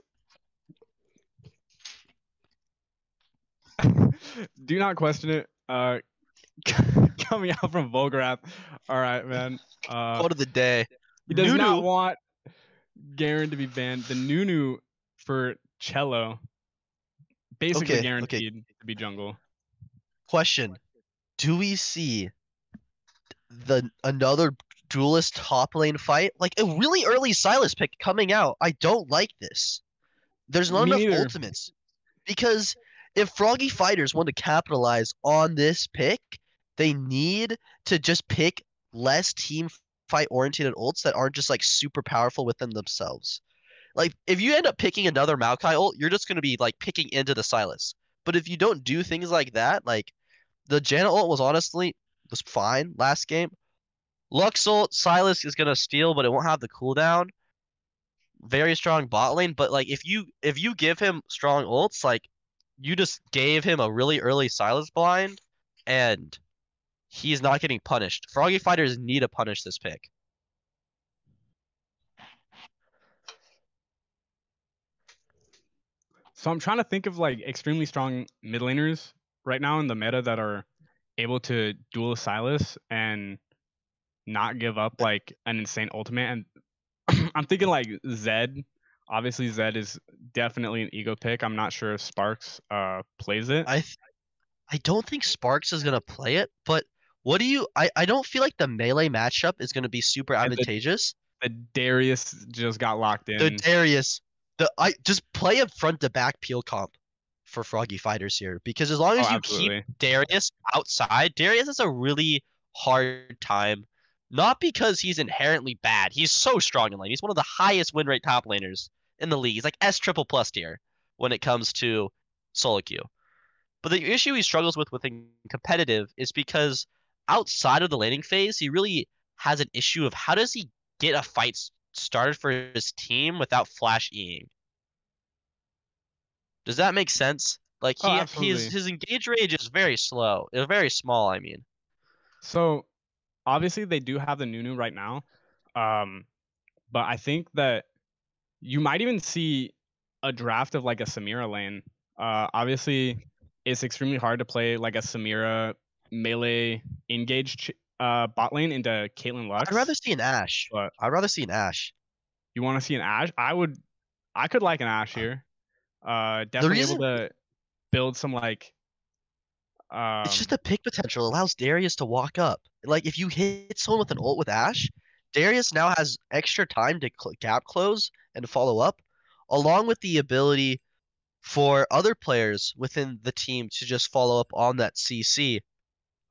Do not question it. Uh, coming out from Volgrath. All right, man. Uh, Quote of the day. he does not want Garen to be banned. The Nunu for Cello, basically Okay, okay. guaranteed to be jungle. Question. Do we see the another duelist top lane fight? Like a really early Sylas pick coming out. I don't like this. There's not Me enough neither. ultimates. Because if Froggy Fighters want to capitalize on this pick, they need to just pick less team fight oriented ults that aren't just like super powerful within themselves. Like if you end up picking another Maokai ult, you're just gonna be like picking into the Sylas. But if you don't do things like that, like the Janna ult was honestly was fine last game. Lux ult, Sylas is gonna steal, but it won't have the cooldown. Very strong bot lane, but like if you if you give him strong ults, like you just gave him a really early Sylas blind, and he's not getting punished. Froggy fighters need to punish this pick. So I'm trying to think of like extremely strong mid laners right now in the meta that are able to duel Sylas and not give up like an insane ultimate. And I'm thinking like Zed. Obviously, Zed is definitely an ego pick. I'm not sure if Sparks uh plays it. I th- I don't think Sparks is gonna play it, but what do you I, I don't feel like the melee matchup is gonna be super And the- advantageous. the Darius just got locked in. The Darius, the I just play a front to back peel comp for Froggy Fighters here because as long oh, as you absolutely. keep Darius outside, Darius has a really hard time. Not because he's inherently bad. He's so strong in lane. He's one of the highest win rate top laners in the league. He's like S triple plus tier when it comes to solo queue. But the issue he struggles with within competitive is because outside of the laning phase, he really has an issue of how does he get a fight started for his team without flash eing. Does that make sense? Like oh, he, Oh, his his engage range is very slow. It's very small. I mean, So obviously they do have the Nunu right now. Um but I think that you might even see a draft of like a Samira lane. Uh obviously it's extremely hard to play like a Samira melee engage ch- uh bot lane into Caitlyn Lux. I'd rather see an Ashe. But- I'd rather see an Ashe. you want to see an Ashe? I would I could like an Ashe here. Uh definitely reason- able to build some like um It's just the pick potential allows Darius to walk up. Like if you hit someone with an ult with Ashe, Darius now has extra time to cl- gap close and follow up, along with the ability for other players within the team to just follow up on that CC.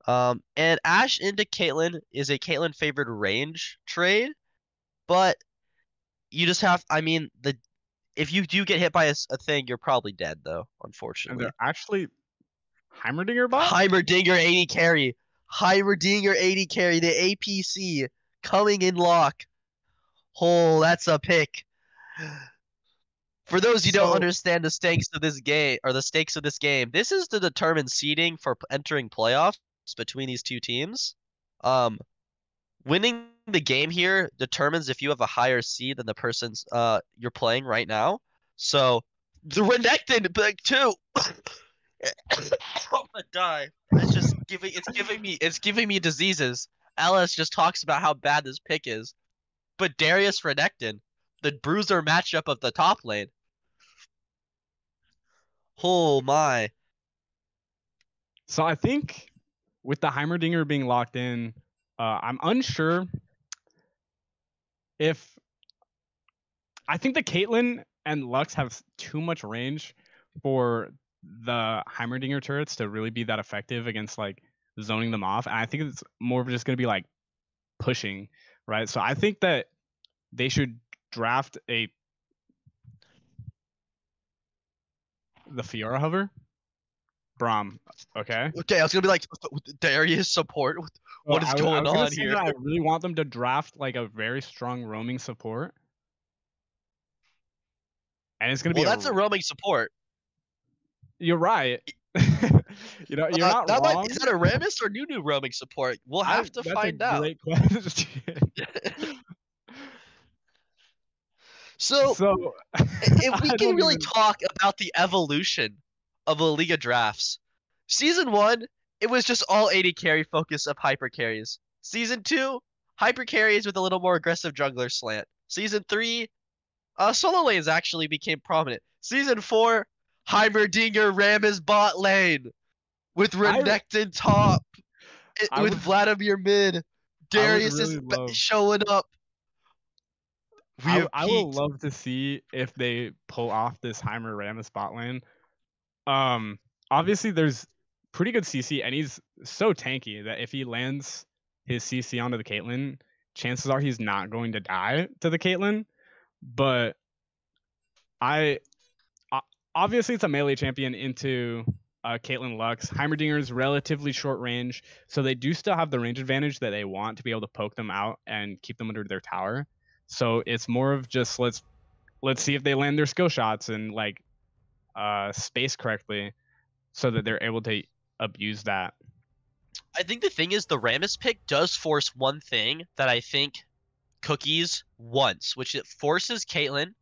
Um, and Ashe into Caitlyn is a Caitlyn favored range trade, but you just have. I mean, the if you do get hit by a thing, you're probably dead though. and Unfortunately. they're actually Heimerdinger bot? Heimerdinger AD carry. Heimerdinger AD carry. The APC coming in lock. Oh, that's a pick. For those who don't understand the stakes of this game or the stakes of this game, this is to determine seeding for entering playoffs between these two teams. Um, winning the game here determines if you have a higher seed than the person's uh you're playing right now. So the Renekton pick too. I'm gonna die. It's just giving it's giving me it's giving me diseases. Alice just talks about how bad this pick is. But Darius Renekton, the bruiser matchup of the top lane. Oh my. So I think with the Heimerdinger being locked in, uh, I'm unsure if I think the Caitlyn and Lux have too much range for the Heimerdinger turrets to really be that effective against like zoning them off. And I think it's more of just gonna be like pushing, right? So I think that they should draft a the Fiora hover. Brom, okay. Okay, I was gonna be like Darius support. Oh, what- What Well, is I I going was on here? I really want them to draft like a very strong roaming support, and it's gonna Well, be. Well, that's a roaming support. You're right. you know, you're Uh, not that might- wrong. is that a Rammus or new new roaming support? We'll I- have to find out. So so, if we can really even- talk about the evolution of La Liga drafts, season one, it was just all AD carry focus of hyper carries. Season two, hyper carries with a little more aggressive jungler slant. Season three, uh, solo lanes actually became prominent. Season four, Heimerdinger ram Ram's bot lane with Renekton top, it- with would- Vladimir mid. Darius is really b- love- showing up. I, I peaked. love to see if they pull off this Heimer Rammus bot lane. Um, obviously there's pretty good CC, and he's so tanky that if he lands his CC onto the Caitlyn, chances are he's not going to die to the Caitlyn. But I, obviously it's a melee champion into uh, Caitlyn Lux. Heimerdinger is relatively short range, so they do still have the range advantage that they want to be able to poke them out and keep them under their tower. So it's more of just let's let's see if they land their skill shots and like uh, space correctly, so that they're able to abuse that. I think the thing is the Rammus pick does force one thing that I think Cookies wants, which it forces Caitlyn,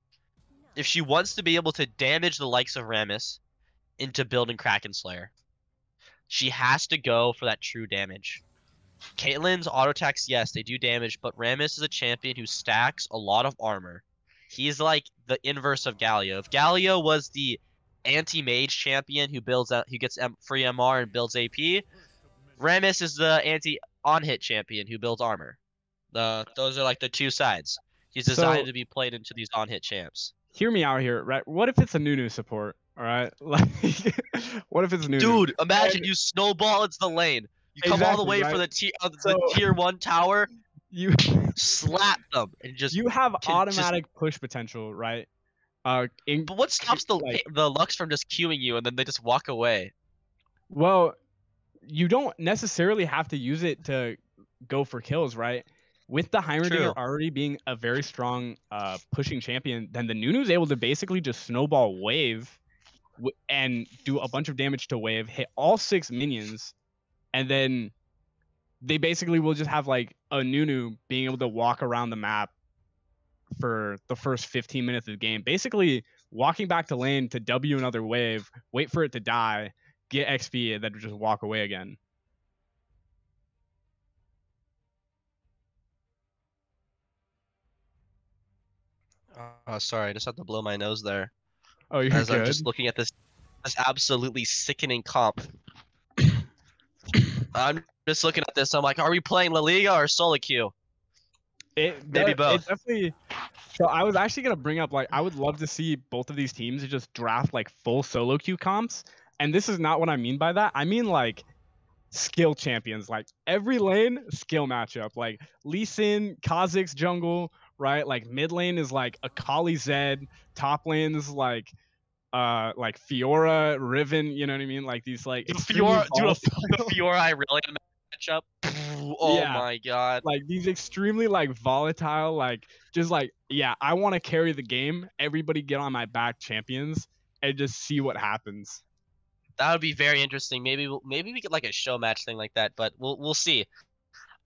if she wants to be able to damage the likes of Rammus, into building Kraken Slayer. She has to go for that true damage. Caitlyn's auto attacks, yes, they do damage, but Rammus is a champion who stacks a lot of armor. He's like the inverse of Galio. If Galio was the anti-mage champion who builds out, who gets M- free MR and builds AP, Rammus is the anti on-hit champion who builds armor. The those are like the two sides. He's designed So- to be played into these on-hit champs. Hear me out here, right? What if it's a Nunu support? All right, like, what if it's Nunu? Dude, imagine you snowball into the lane. You come all the Exactly, way for the tier, uh, the So- tier one tower, you slap them, and just. you have just- automatic push potential, right? Uh, in, But what stops the like- the Lux from just queuing you and then they just walk away? well, you don't necessarily have to use it to go for kills, right? With the Heimerdinger already being a very strong uh, pushing champion, then the Nunu's able to basically just snowball wave w- and do a bunch of damage to wave, hit all six minions, and then they basically will just have like a Nunu being able to walk around the map for the first 15 minutes of the game. Basically, walking back to lane to W another wave, wait for it to die, get XP, and then just walk away again. Oh, sorry, I just had to blow my nose there Oh, you're as good. I'm just looking at this this absolutely sickening comp. I'm just looking at this. I'm like, are we playing La Liga or solo queue? It, Maybe that- both. It definitely. So I was actually gonna bring up like I would love to see both of these teams just draft like full solo queue comps, and this is not what I mean by that. I mean like skill champions, like every lane skill matchup, like Lee Sin, Kha'Zix jungle, right? Like mid lane is like a Kali Zed, top lane is like uh like Fiora, Riven, you know what I mean? Like these like The Fiora, dude, volatile- the Fiora Irelia matchup. Oh Yeah. my god. like these extremely like volatile like just like yeah i want to carry the game everybody get on my back champions and just see what happens That would be very interesting. Maybe maybe we get like a show match thing like that, but we'll we'll see.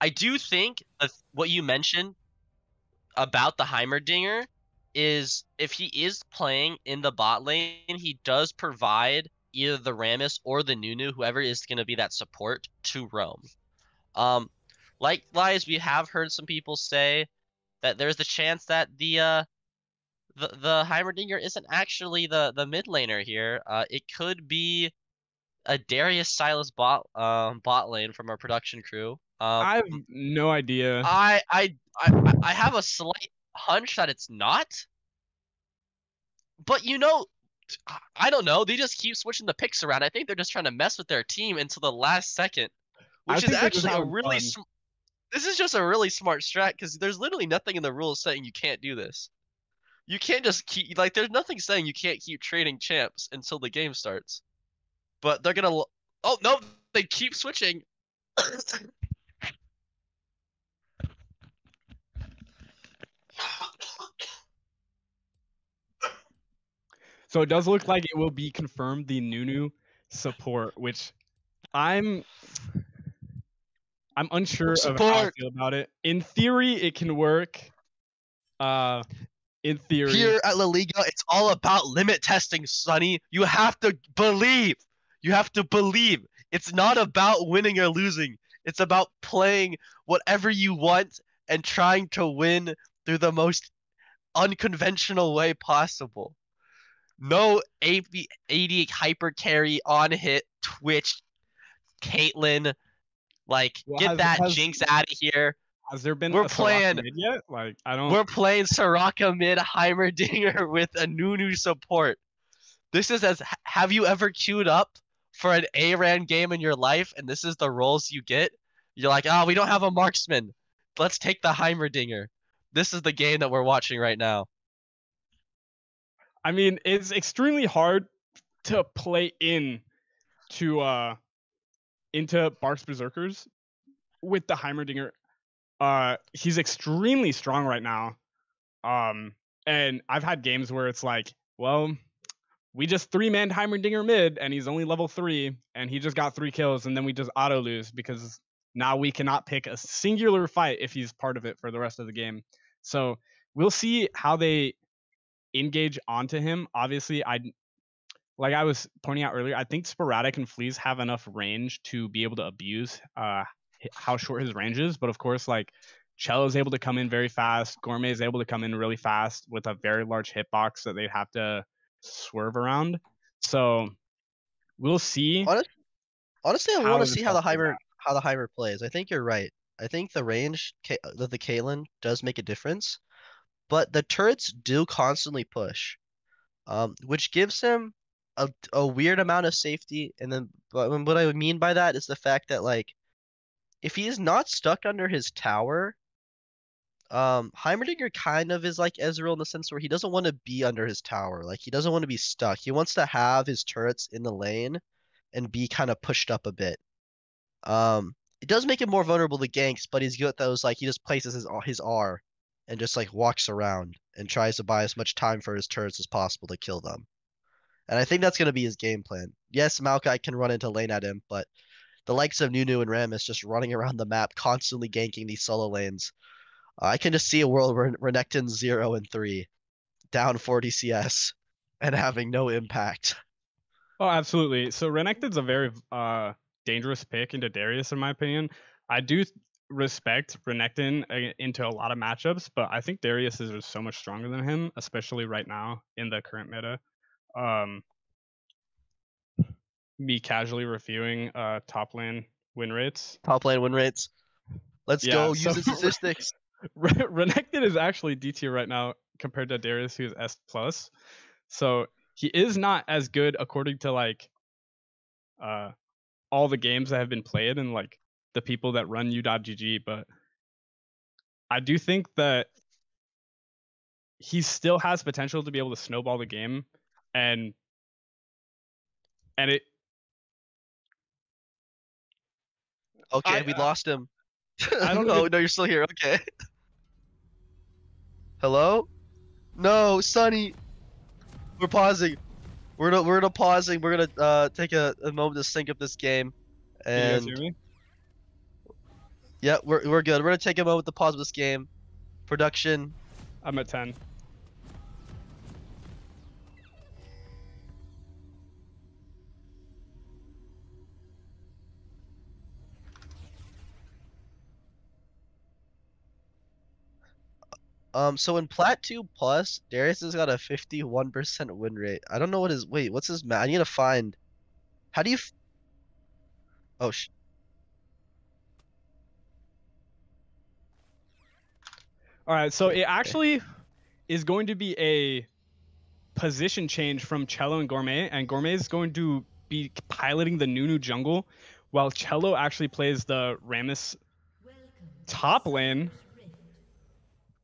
I do think what you mentioned about the Heimerdinger is if he is playing in the bot lane, he does provide either the Rammus or the Nunu, whoever is going to be that support to roam. Um, likewise, we have heard some people say that there's the chance that the uh, the the Heimerdinger isn't actually the the mid laner here. Uh, it could be a Darius Sylas bot um bot lane from our production crew. Um, i have no idea I I I I have a slight hunch that it's not. But you know, I- I don't know. They just keep switching the picks around. I think they're just trying to mess with their team until the last second, I which is they're just actually a really. Sm- this is just a really smart strat because there's literally nothing in the rules saying you can't do this. You can't just keep like there's nothing saying you can't keep trading champs until the game starts. But they're gonna. l- Oh no! They keep switching. So it does look like it will be confirmed the nunu support which i'm i'm unsure of how i feel about it in theory it can work uh in theory Here at La Liga, it's all about limit testing, Sonny. You have to believe. You have to believe. It's not about winning or losing. It's about playing whatever you want and trying to win through the most unconventional way possible. No AD, AD hyper carry on hit Twitch Caitlyn. Like, Well, get has- that has- jinx out of here. has there been we're playing- mid yet like i don't We're playing Soraka mid Heimerdinger with a Nunu support. This is as have you ever queued up for an ARAM game in your life and this is the roles you get? You're like, oh, we don't have a marksman. Let's take the Heimerdinger. This is the game that we're watching right now. I mean, it's extremely hard to play in to uh into Barq's Berserkers with the Heimerdinger. Uh, he's extremely strong right now. Um, and I've had games where it's like, well, we just three man Heimerdinger mid, and he's only level three, and he just got three kills, and then we just auto lose because now we cannot pick a singular fight if he's part of it for the rest of the game. So we'll see how they engage onto him. Obviously, I like I was pointing out earlier, I think Sporadix and Fleas have enough range to be able to abuse uh, how short his range is. But of course, like Cello is able to come in very fast. Gourmet is able to come in really fast with a very large hitbox that they'd have to swerve around. So we'll see. Honest, honestly, I want to see how the Heimer how the Heimer plays. I think you're right. I think the range Ka- of the Caitlyn does make a difference, but the turrets do constantly push, um, which gives him a, a weird amount of safety. And then, what I mean by that is the fact that like, if he is not stuck under his tower, um, Heimerdinger kind of is like Ezreal in the sense where he doesn't want to be under his tower. Like he doesn't want to be stuck. He wants to have his turrets in the lane and be kind of pushed up a bit. Um, it does make him more vulnerable to ganks, but he's good at those like he just places his his R and just like walks around and tries to buy as much time for his turrets as possible to kill them. And I think that's gonna be his game plan. Yes, Maokai can run into lane at him, but the likes of Nunu and Rammus just running around the map, constantly ganking these solo lanes. Uh, I can just see a world where Renekton's zero and three, down 40 CS, and having no impact. Oh, absolutely. So Renekton's a very uh dangerous pick into Darius, in my opinion. I do respect Renekton uh, into a lot of matchups, but I think Darius is just so much stronger than him, especially right now in the current meta. Um, me casually reviewing uh top lane win rates. Top lane win rates. Let's Yeah, go. Use the statistics. Re- Renekton is actually D tier right now compared to Darius, who's S plus. So he is not as good according to like uh all the games that have been played and like the people that run u.gg, but I do think that he still has potential to be able to snowball the game and and it Okay, I- we I- lost him. I don't know. even- no, you're still here. Okay. Hello? No, Sunny. We're pausing. We're gonna we're gonna pausing. We're gonna uh take a, a moment to sync up this game. can you guys And yeah, we're we're good. We're gonna take a moment to pause this game. Production. I'm at 10. Um, so in Plat 2 Plus, Darius has got a 51% win rate. I don't know what his wait, what's his ma I need to find. How do you f- Oh sh All right, so it actually is going to be a position change from Cello and Gourmet, and Gourmet is going to be piloting the Nunu jungle, while Cello actually plays the Rammus top lane.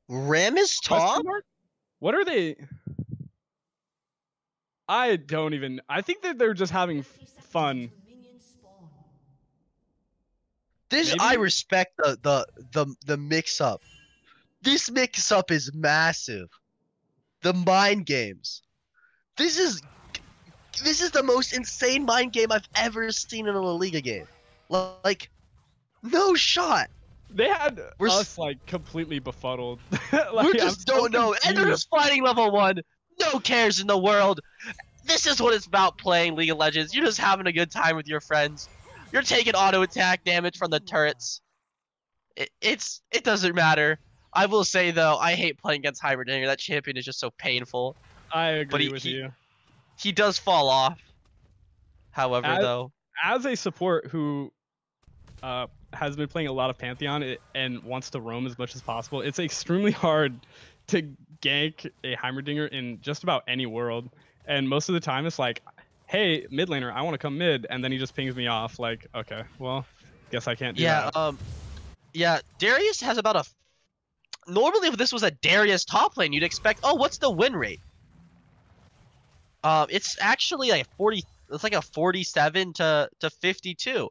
Ram is Question top? What are they? I don't even. I think that they're just having fun. This I respect the the the the mix up. This mix up is massive. The mind games. This is this is the most insane mind game I've ever seen in a La Liga game. Like no shot. They had We're s- us like completely befuddled. We Like, I'm just don't know. And they're just fighting level one. No cares in the world. This is what it's about playing League of Legends. You're just having a good time with your friends. You're taking auto attack damage from the turrets. It, it's it doesn't matter. I will say though, I hate playing against Heimerdinger. That champion is just so painful. I agree he- with he- you. He does fall off. However, As- though, as a support who uh, has been playing a lot of Pantheon and wants to roam as much as possible, it's extremely hard to gank a Heimerdinger in just about any world. And most of the time, it's like, hey, mid laner, I want to come mid, and then he just pings me off. Like, okay, well, guess I can't do yeah, that. um, yeah, Darius has about a. Normally, if this was a Darius top lane, you'd expect, oh, what's the win rate? Um, it's actually like 40, it's like a 47 to to 52.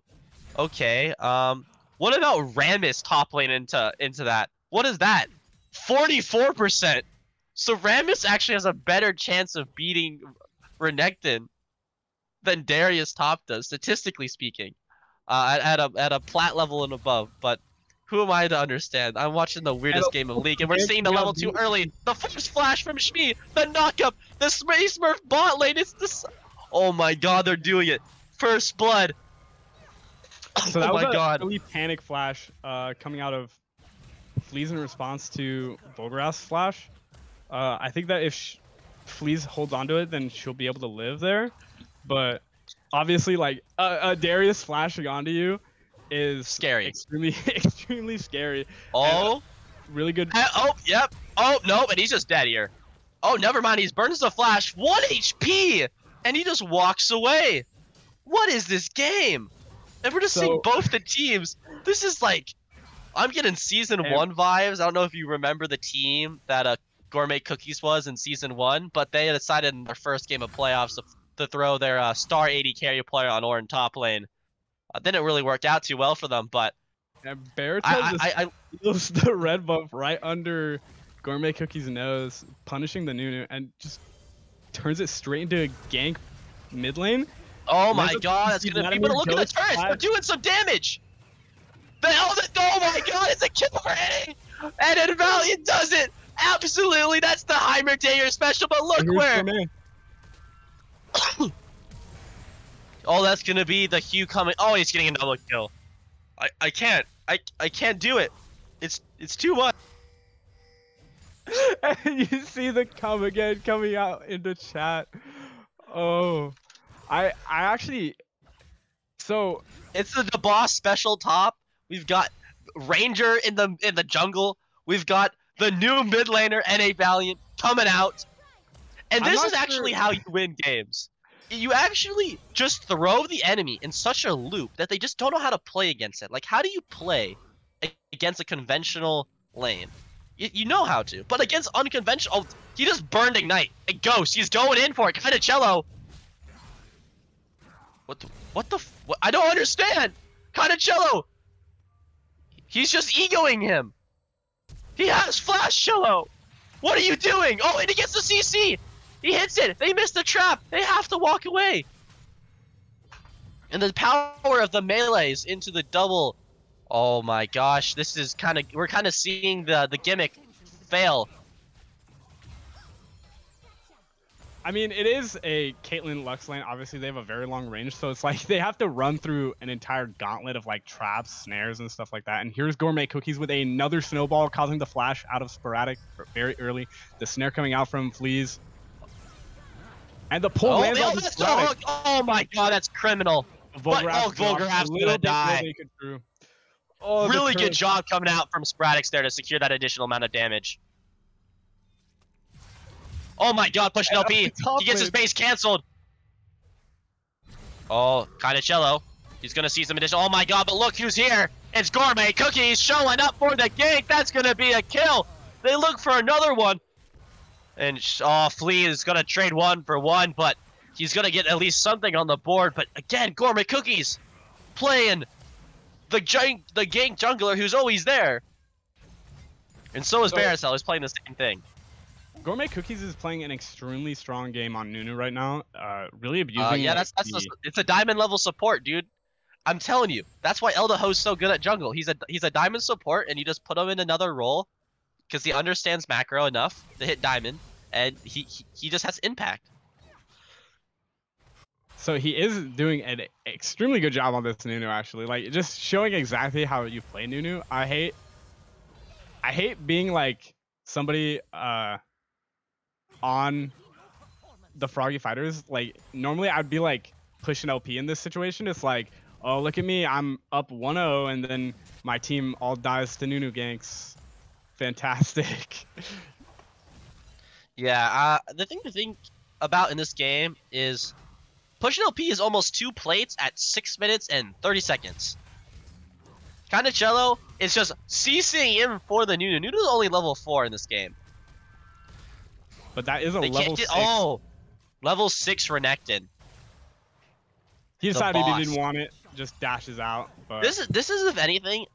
Okay. Um, what about Rammus top lane into into that? What is that? 44%. So Rammus actually has a better chance of beating Renekton than Darius top does, statistically speaking, uh, at, at a at a plat level and above. But who am I to understand? I'm watching the weirdest game of League, and we're seeing the level too early. The first flash from Shmi, the knockup, the Space Smurf bot lane. It's this. Oh my God, they're doing it. First blood. So that oh was my a God. really panic flash uh, coming out of Fleas in response to Volgrath flash. Uh, I think that if sh- Fleas holds onto it, then she'll be able to live there. But obviously, like a, a Darius flashing onto you is Scary. extremely, extremely scary. Oh. Really good. Uh, oh, yep. Oh, no, and he's just dead here. Oh, never mind. He's burns the flash. 1 HP! And he just walks away. What is this game? And we're just seeing both the teams. This is like. I'm getting season And- one vibes. I don't know if you remember the team that uh, Gourmet Cookies was in season one, but they decided in their first game of playoffs to, to throw their uh, star AD carry player on Orin top lane. Uh, didn't really work out too well for them, but And Baratel I, just I, I, feels the red buff right under Gourmet Cookie's nose, punishing the Nunu, and just turns it straight into a gank mid lane. Oh my god, that's gonna be. But look at the turrets, they're doing some damage. The hell, that, oh my god, it's a kill rating, and then Valiant does it. Absolutely, that's the Heimerdinger special. But look here's where. Oh, that's gonna be the Hugh coming. Oh, he's getting a double kill. I, I can't. I, I can't do it. It's, it's too much. and you see the come again coming out in the chat. Oh, I I actually. So It's the, the boss special top. We've got Ranger in the in the jungle. We've got the new mid laner NA Valiant coming out. And this is actually sure- how you win games. You actually just throw the enemy in such a loop that they just don't know how to play against it. Like, how do you play against a conventional lane? You, you know how to, but against unconventional, oh, he just burned ignite. A ghost. He's going in for it. Kind of cello. What the? What the? What, I don't understand. Conicello! He's just egoing him. He has flash cello. What are you doing? Oh, and he gets the CC. He hits it. They missed the trap. They have to walk away. And the power of the melees into the double. Oh my gosh, this is kind of we're kind of seeing the the gimmick fail. I mean, it is a Caitlyn Lux lane. Obviously, they have a very long range, so it's like they have to run through an entire gauntlet of like traps, snares, and stuff like that. And here's Gourmet Cookies with another snowball, causing the flash out of Sporadix very early. The snare coming out from Fleas. And the pull Oh, lands oh, on the that's- my god, that's criminal. but- oh, Volgrath gonna die. will make it through. Oh, really good job coming out from Sporadix there to secure that additional amount of damage. Oh my god, pushing And LP. He gets his base canceled. Oh, kind of cello. He's gonna see some additional. Oh my god, but look who's here. It's Gourmet Cookies showing up for the gank. That's gonna be a kill. They look for another one. And oh, Flea is gonna trade one for one, but he's gonna get at least something on the board. But again, Gourmet Cookies playing the giant, the gank jungler who's always there. And so is So- who's playing the same thing. Gourmet Cookies is playing an extremely strong game on Nunu right now. Uh, really abusing. Uh, yeah, that's that's the- the, it's a diamond level support, dude. I'm telling you, that's why Eldaho's so good at jungle. He's a he's a diamond support, and you just put him in another role because he understands macro enough to hit diamond, and he he, he just has impact. So he is doing an extremely good job on this Nunu actually. Like just showing exactly how you play Nunu. I hate I hate being like somebody uh on the Froggy Fighters. Like normally I'd be like pushing LP in this situation. It's like, oh look at me, I'm up 1-0 and then my team all dies to Nunu ganks. Fantastic. Yeah, uh, the thing to think about in this game is pushing LP is almost two plates at six minutes and thirty seconds. Kinda cello is just CCing in for the Nunu. Nunu's only level four in this game. but that is a They level can't get six. oh level six Renekton. He decided he didn't want it, just dashes out. But This is this is if anything,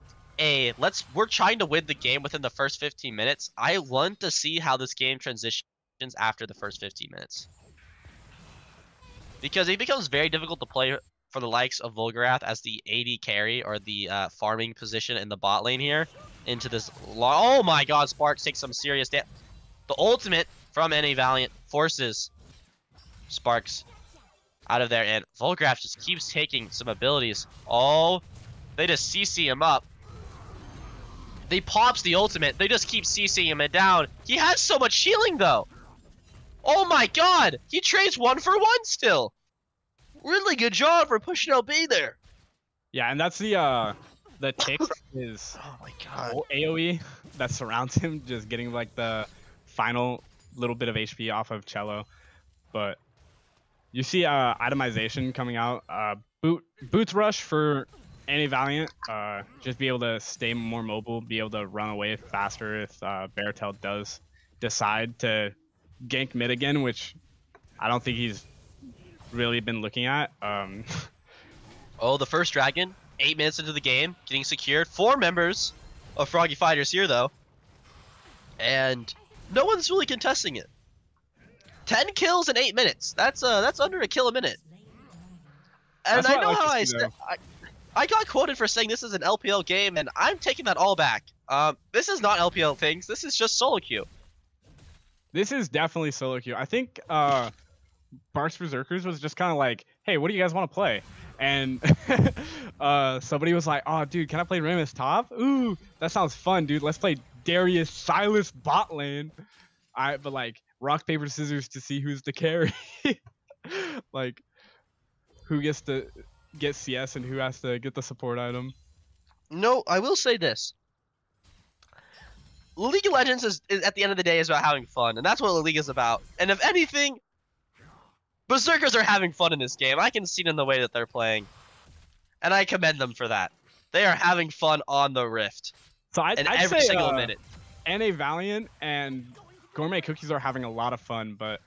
a let's we're trying to win the game within the first 15 minutes. I want to see how this game transitions after the first 15 minutes. Because it becomes very difficult to play for the likes of Volgrath as the AD carry or the uh, farming position in the bot lane here into this. Oh my god, Sparks takes some serious damage. The ultimate from NA Valiant forces Sparks out of there, and Volgrath just keeps taking some abilities. Oh, they just CC him up. They pops the ultimate. They just keep CCing him down. He has so much healing though. Oh my god, he trades one for one still. Really good job for pushing LP there. yeah, and that's the uh the tick is Oh my god. AOE that surrounds him, just getting like the final little bit of HP off of Cello. But you see uh itemization coming out. Uh boot boots rush for NA Valiant. Uh just be able to stay more mobile, be able to run away faster if uh Baratel does decide to gank mid again, which I don't think he's really been looking at. Um Oh, the first dragon, eight minutes into the game, getting secured. Four members of Froggy Fighters here though. And no one's really contesting it. Ten kills in eight minutes. That's uh that's under a kill a minute. And That's I know how I said I, I got quoted for saying this is an LPL game, and I'm taking that all back. Um, this is not LPL things. This is just solo queue. This is definitely solo queue. I think uh Barq's Berserkers was just kind of like, hey, what do you guys want to play? And uh somebody was like, oh dude, can I play Rammus top? Ooh, that sounds fun, dude. Let's play Darius Sylas bot lane. I but like rock paper scissors to see who's the carry. like who gets to get CS and who has to get the support item. No, I will say this. League of Legends is, is at the end of the day is about having fun, and that's what the league is about. And if anything, Berserkers are having fun in this game. I can see it in the way that they're playing, and I commend them for that. They are having fun on the Rift, So I'd every say, single uh, minute. NA Valiant and Gourmet Cookies are having a lot of fun, but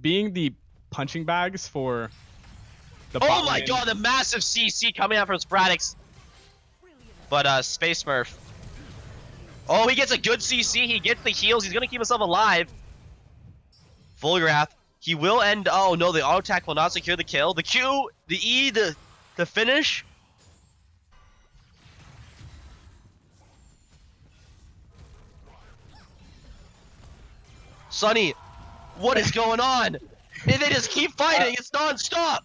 being the punching bags for the Oh my god, the massive CC coming out from Sporadix. But uh, Space Smurf. Oh, he gets a good CC. He gets the heals. He's gonna keep himself alive. Volgrath. He will end. Oh no, the auto attack will not secure the kill. The Q, the E, the the finish. Sonny, what is going on? They just keep fighting. It's non-stop.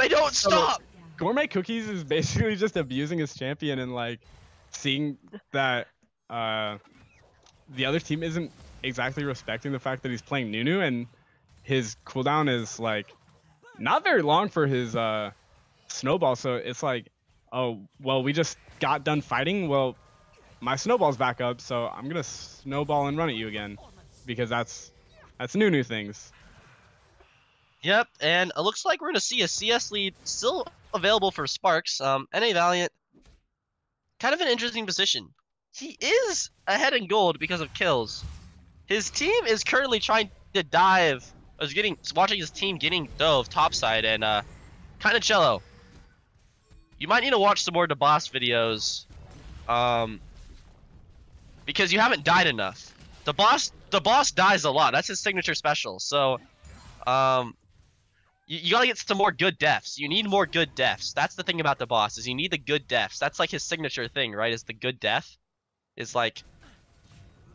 They don't So- stop. Gourmet Cookies is basically just abusing his champion and like seeing that uh the other team isn't exactly respecting the fact that he's playing Nunu and his cooldown is like not very long for his uh snowball. So it's like oh well we just got done fighting. Well my snowball's back up so I'm gonna snowball and run at you again because that's that's Nunu things Yep, and it looks like we're gonna see a CS lead still available for Sparks. Um, NA Valiant, kind of an interesting position. He is ahead in gold because of kills. His team is currently trying to dive. I was getting watching his team getting dove topside and uh, kind of cello. You might need to watch some more DeBoss videos, um, because you haven't died enough. The boss, the boss dies a lot. That's his signature special. So, um, you, you gotta get some more good deaths. You need more good deaths. That's the thing about the boss is you need the good deaths. That's like his signature thing, right? Is the good death? Is like,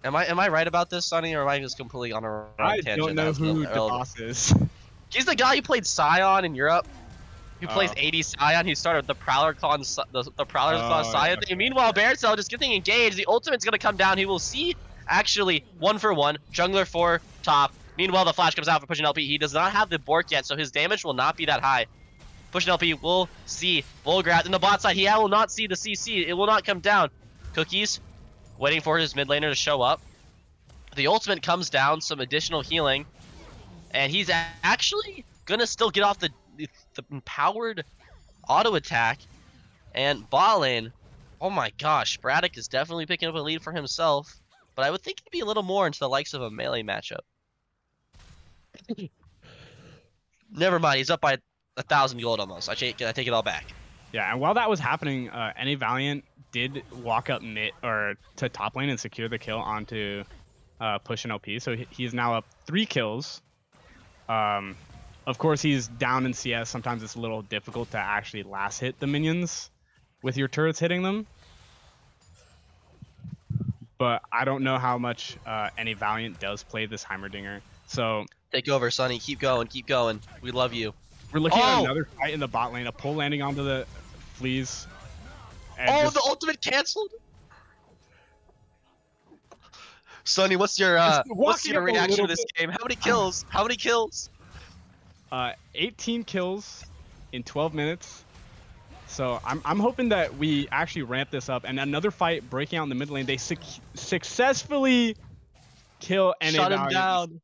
am I am I right about this, Sonny, or am I just completely on a wrong I tangent? don't know who the boss is He's the guy who played Sion in Europe. Who plays Oh. AD Sion? Who started the Prowler Con, the, the Prowler's Oh, Sion thing. Meanwhile, Baratel just getting engaged. The ultimate's gonna come down. He will see actually one for one. Jungler for top. Meanwhile, the flash comes out for pushing LP. He does not have the Bork yet, so his damage will not be that high. Pushing LP will see Volgrath in the bot side. He will not see the CC. It will not come down. Cookies waiting for his mid laner to show up. The ultimate comes down, some additional healing, and he's actually gonna still get off the the, the empowered auto attack. And bot lane, oh my gosh, Braddock is definitely picking up a lead for himself. But I would think he'd be a little more into the likes of a melee matchup. Never mind, he's up by a thousand gold almost. I take I take it all back. Yeah, and while that was happening, uh, NA Valiant did walk up mid or to top lane and secure the kill onto uh, Pushing LP. So he- he's now up three kills. Um, of course, he's down in CS. Sometimes it's a little difficult to actually last hit the minions with your turrets hitting them. But I don't know how much uh, NA Valiant does play this Heimerdinger. So Take over, Sonny. Keep going. Keep going. We love you. we're looking at Oh! another fight in the bot lane. A pull landing onto the fleas. Oh, just- the ultimate canceled. Sonny, what's your uh, what's your reaction to little this game? How many kills? How many kills? uh, 18 kills in 12 minutes. So I'm, I'm hoping that we actually ramp this up and another fight breaking out in the mid lane. They suc successfully kill NA Shut him Valiant. down.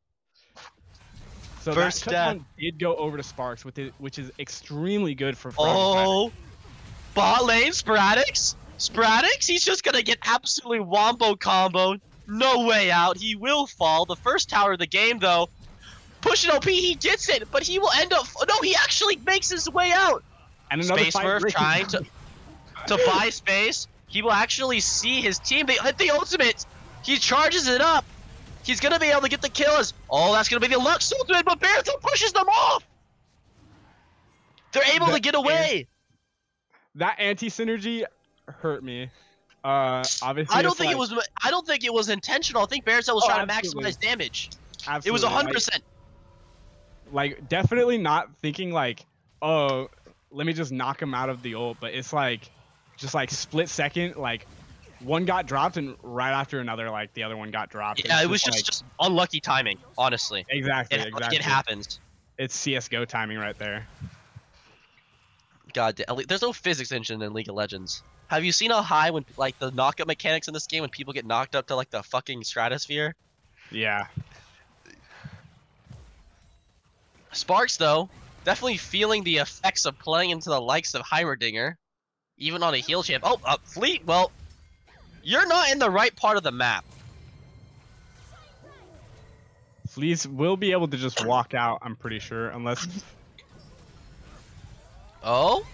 So First that death. did go over to Sparks, with it, which is extremely good for Frog Oh, bot lane Sporadix. Sporadix. He's just gonna get absolutely wombo combo. No way out. He will fall. The first tower of the game, though. Pushing LP. He gets it, but he will end up. No, he actually makes his way out. And another Space Smurf trying to to buy space. He will actually see his team. They hit the ultimate. He charges it up. He's gonna be able to get the kills. Oh, that's gonna be the Lux ultimate, but Baruto pushes them off. They're able The to get away. that anti synergy hurt me. Uh, obviously, I don't think it was. I don't think it was intentional. I think Baruto was Oh, trying to maximize damage. Absolutely. It was like- hundred percent. like definitely not thinking like oh let me just knock him out of the ult but it's like just like split second like one got dropped and right after another like the other one got dropped Yeah, it was just like- just unlucky timing. Honestly, exactly it, exactly it happens. it's csgo timing right there God, da- there's no physics engine in League of Legends. Have you seen how high when like the knockup mechanics in this game when people get knocked up to like the fucking stratosphere? yeah Sparks though, definitely feeling the effects of playing into the likes of Heimerdinger, even on a heal champ. Oh, uh, Fleet. Well, you're not in the right part of the map. fleas will be able to just walk out i'm pretty sure unless Oh,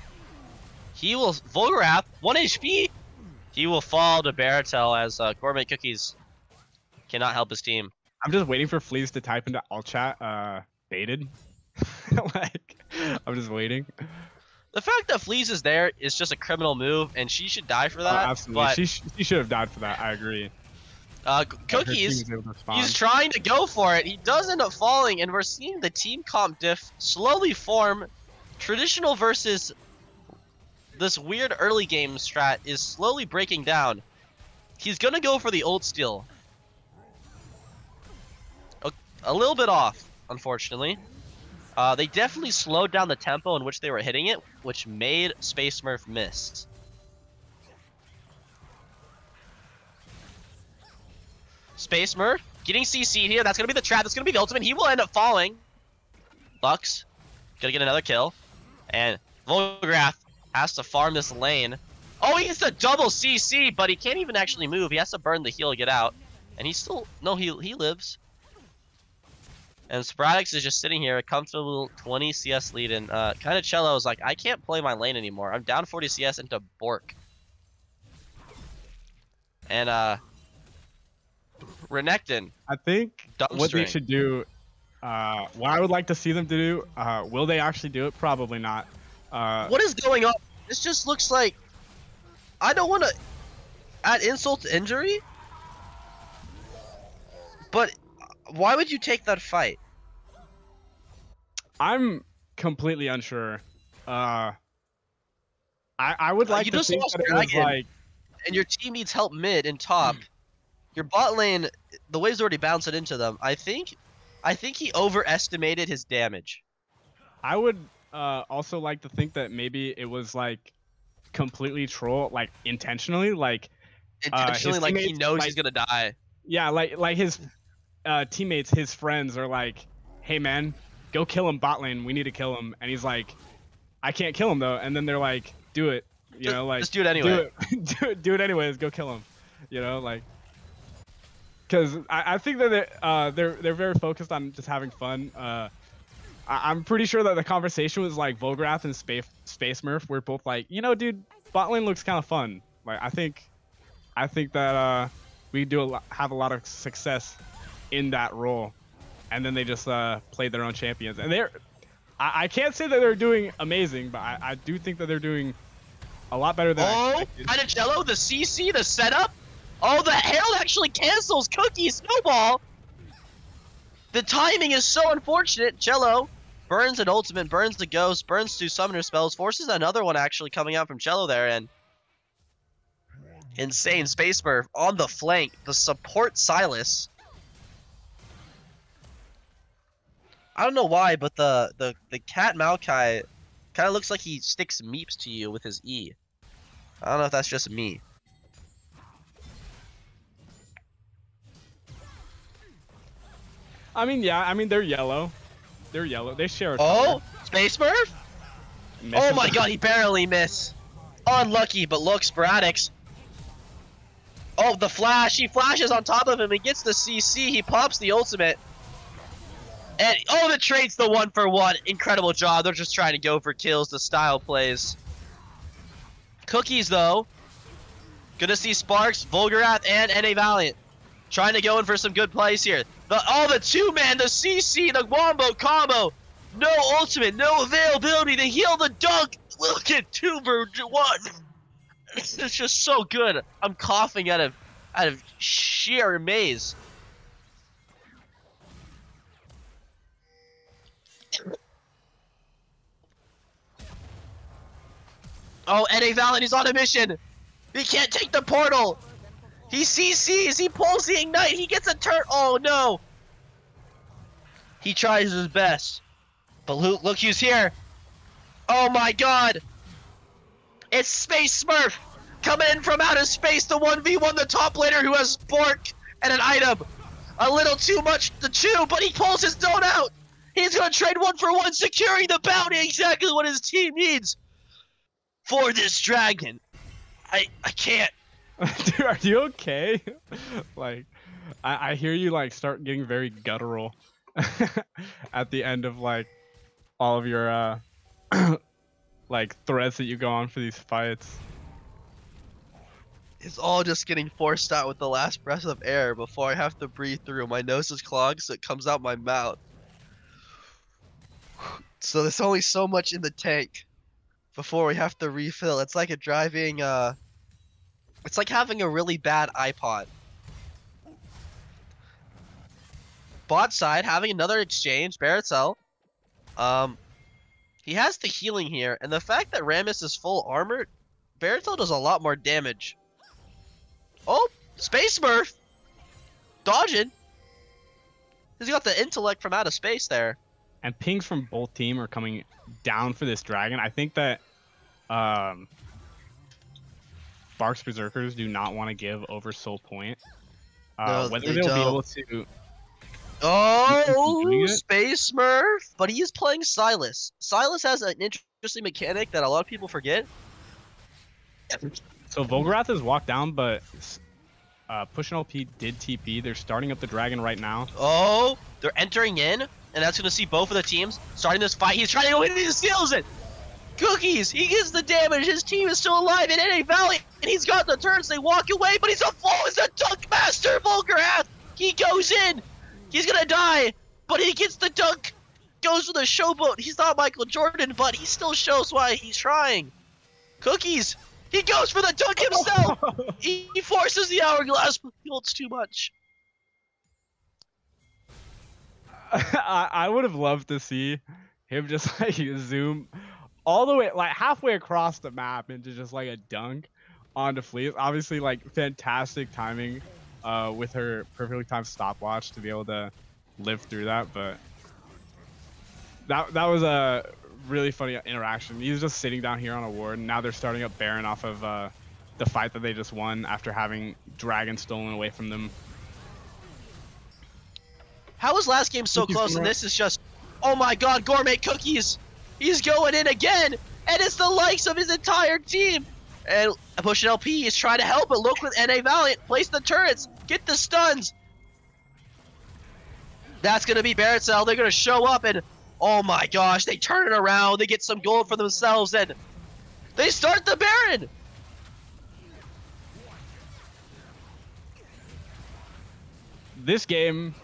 he will Volgrath one HP. He will fall to Baratel as uh, Gourmet Cookies cannot help his team. i'm just waiting for fleas to type into all chat uh baited like i'm just waiting The fact that Fleas is there is just a criminal move, and she should die for Oh, that. absolutely But she, sh- she should have died for that i agree uh, But her team Cookies, was able to respond. he's trying to go for it. He does end up falling, and we're seeing the team comp diff slowly form. Traditional versus this weird early game strat is slowly breaking down. He's gonna go for the old steal. A, a little bit off, unfortunately. Uh, they definitely slowed down the tempo in which they were hitting it, which made Space Smurf miss. Space Smurf getting CC'd here. That's gonna be the trap. That's gonna be the ultimate. He will end up falling. Lux gonna get another kill, and Volgrath has to farm this lane. Oh, he gets a double CC, but he can't even actually move. He has to burn the heal to get out, and he still no he he lives. And Sporadix is just sitting here, a comfortable 20 CS lead, and uh, kind of Cello is like, I can't play my lane anymore. I'm down 40 CS into Bork. And uh, Renekton, I think what they should do, uh, what I would like to see them to do, uh, will they actually do it? Probably not. Uh, what is going on? This just looks like I don't want to add insult to injury, but why would you take that fight? I'm completely unsure. Uh, I I would Uh, like you to just think lost that Dragon. like and your team needs help mid and top. Your bot lane, the wave's already bouncing into them. I think, I think he overestimated his damage. I would uh, also like to think that maybe it was like completely troll, like intentionally, like Uh, Intentionally, like he knows like- he's gonna die. yeah, like like his uh, teammates, his friends are like, "Hey man, go kill him bot lane. We need to kill him." And he's like, "I can't kill him though." And then they're like, "Do it." You Just- know, like just do it anyway. Do it, do it, do it anyways. Go kill him. You know, like, because I, I think that they're, uh, they're they're very focused on just having fun. Uh, I- I'm pretty sure that the conversation was like Volgrath and Space Space Smurf were both like, you know, dude, bot lane looks kind of fun. Like I think, I think that uh, we do a lot, have a lot of success in that role, and then they just uh played their own champions, and they're. I, I can't say that they're doing amazing, but I, I do think that they're doing a lot better than Oh. Panicello, the CC, the setup. Oh, the Herald actually cancels Cookie Snowball. The timing is so unfortunate. Cello burns an ultimate, burns the ghost, burns two summoner spells, forces another one actually coming out from Cello there, and insane Space Smurf on the flank. The support Sylas. I don't know why, but the the the cat Maokai kind of looks like he sticks meeps to you with his E. I don't know if that's just me. I mean, yeah, I mean they're yellow. They're yellow. They share. Oh, color. Space Smurf? Oh my god, he barely missed. Unlucky, but look, Sporadix. Oh, the flash. He flashes on top of him. He gets the CC. He pops the ultimate. And, oh, the trade's the one for one. Incredible job. They're just trying to go for kills. The style plays. Cookies, though. Gonna see Sparks, Volgrath, and NA Valiant. Trying to go in for some good plays here. The Oh, the two-man, the CC, the Wombo combo. No ultimate, no availability to heal the dunk. Look at two for one. It's just so good. I'm coughing out of out of sheer amaze. Oh, NA Valiant is on a mission. He can't take the portal. He CCs. He pulls the ignite. He gets a turn. Oh no. He tries his best. But look, look who's here. Oh my god. It's Space Smurf coming in from outer space the 1v1 the top laner who has Bork and an item. A little too much to chew, but he pulls his donut out. He's gonna trade one for one, securing the bounty. Exactly what his team needs for this dragon. I I can't. Dude, are you okay? like, I, I hear you like start getting very guttural at the end of like all of your uh like threads that you go on for these fights. It's all just getting forced out with the last breath of air before I have to breathe through. My nose is clogged, so it comes out my mouth. So there's only so much in the tank before we have to refill. It's like a driving, uh, it's like having a really bad iPod. Bot side having another exchange, Baratel. Um, he has the healing here, and the fact that Rammus is full armored, Baratel does a lot more damage. Oh, Space Smurf! Dodging! He's got the intellect from outer space there. And pings from both team are coming down for this dragon. I think that um Barq's Berserkers do not want to give over Soul Point. Uh, No, whether they they'll be able to Oh. Space Smurf! But he is playing Sylas. Sylas has an interesting mechanic that a lot of people forget. So Volgrath has walked down, but uh, Pushing LP did TP. They're starting up the dragon right now. Oh, they're entering in, and that's gonna see both of the teams starting this fight. He's trying to go in and he steals it. Cookies, he gets the damage. His team is still alive in NA Valley, and he's got the turns. They walk away, but he's a fool. He's a dunk master, Volgrath. He goes in. He's gonna die, but he gets the dunk. Goes for the showboat. He's not Michael Jordan, but he still shows why he's trying. Cookies, he goes for the dunk himself. he he forces the hourglass, but he holds too much. I, would have loved to see him just like zoom all the way, like halfway across the map into just like a dunk onto Fleece. Obviously, like fantastic timing uh, with her perfectly timed stopwatch to be able to live through that. But that that was a really funny interaction. He's just sitting down here on a ward, and now they're starting up Baron off of uh, the fight that they just won after having Dragon stolen away from them. How was last game so Cookies close and this is just, oh my god, gourmet cookies! He's going in again, and it's the likes of his entire team. And Pushing LP is trying to help, but look with NA Valiant, place the turrets, get the stuns. That's gonna be Barrett Cell. They're gonna show up, and Oh my gosh, they turn it around, they get some gold for themselves, and they start the Baron! This game,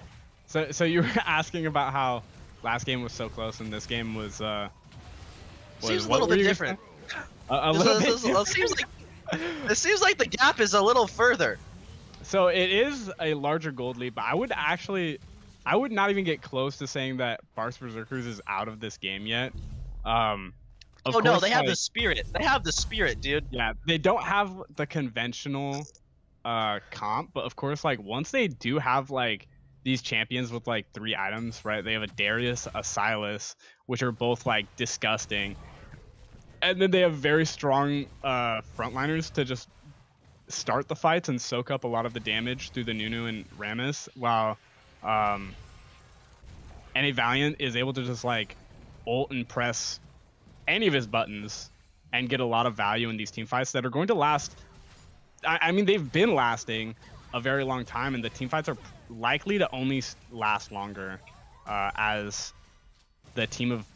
so so you were asking about how last game was so close and this game was uh. was- Seems a little bit different. A, a little is- bit. this seems like it seems like the gap is a little further. So it is a larger gold lead, but I would actually, I would not even get close to saying that Barq's Berserkers is out of this game yet. Um, of oh no, course, they have like, the spirit. They have the spirit, dude. Yeah, they don't have the conventional uh comp, but of course, like once they do have like these champions with like three items, right? They have a Darius, a Sylas, which are both like disgusting. And then they have very strong uh frontliners to just start the fights and soak up a lot of the damage through the Nunu and Rammus, while um NA Valiant is able to just like ult and press any of his buttons and get a lot of value in these team fights that are going to last. I, I mean, they've been lasting a very long time, and the team fights are likely to only last longer uh, as the team of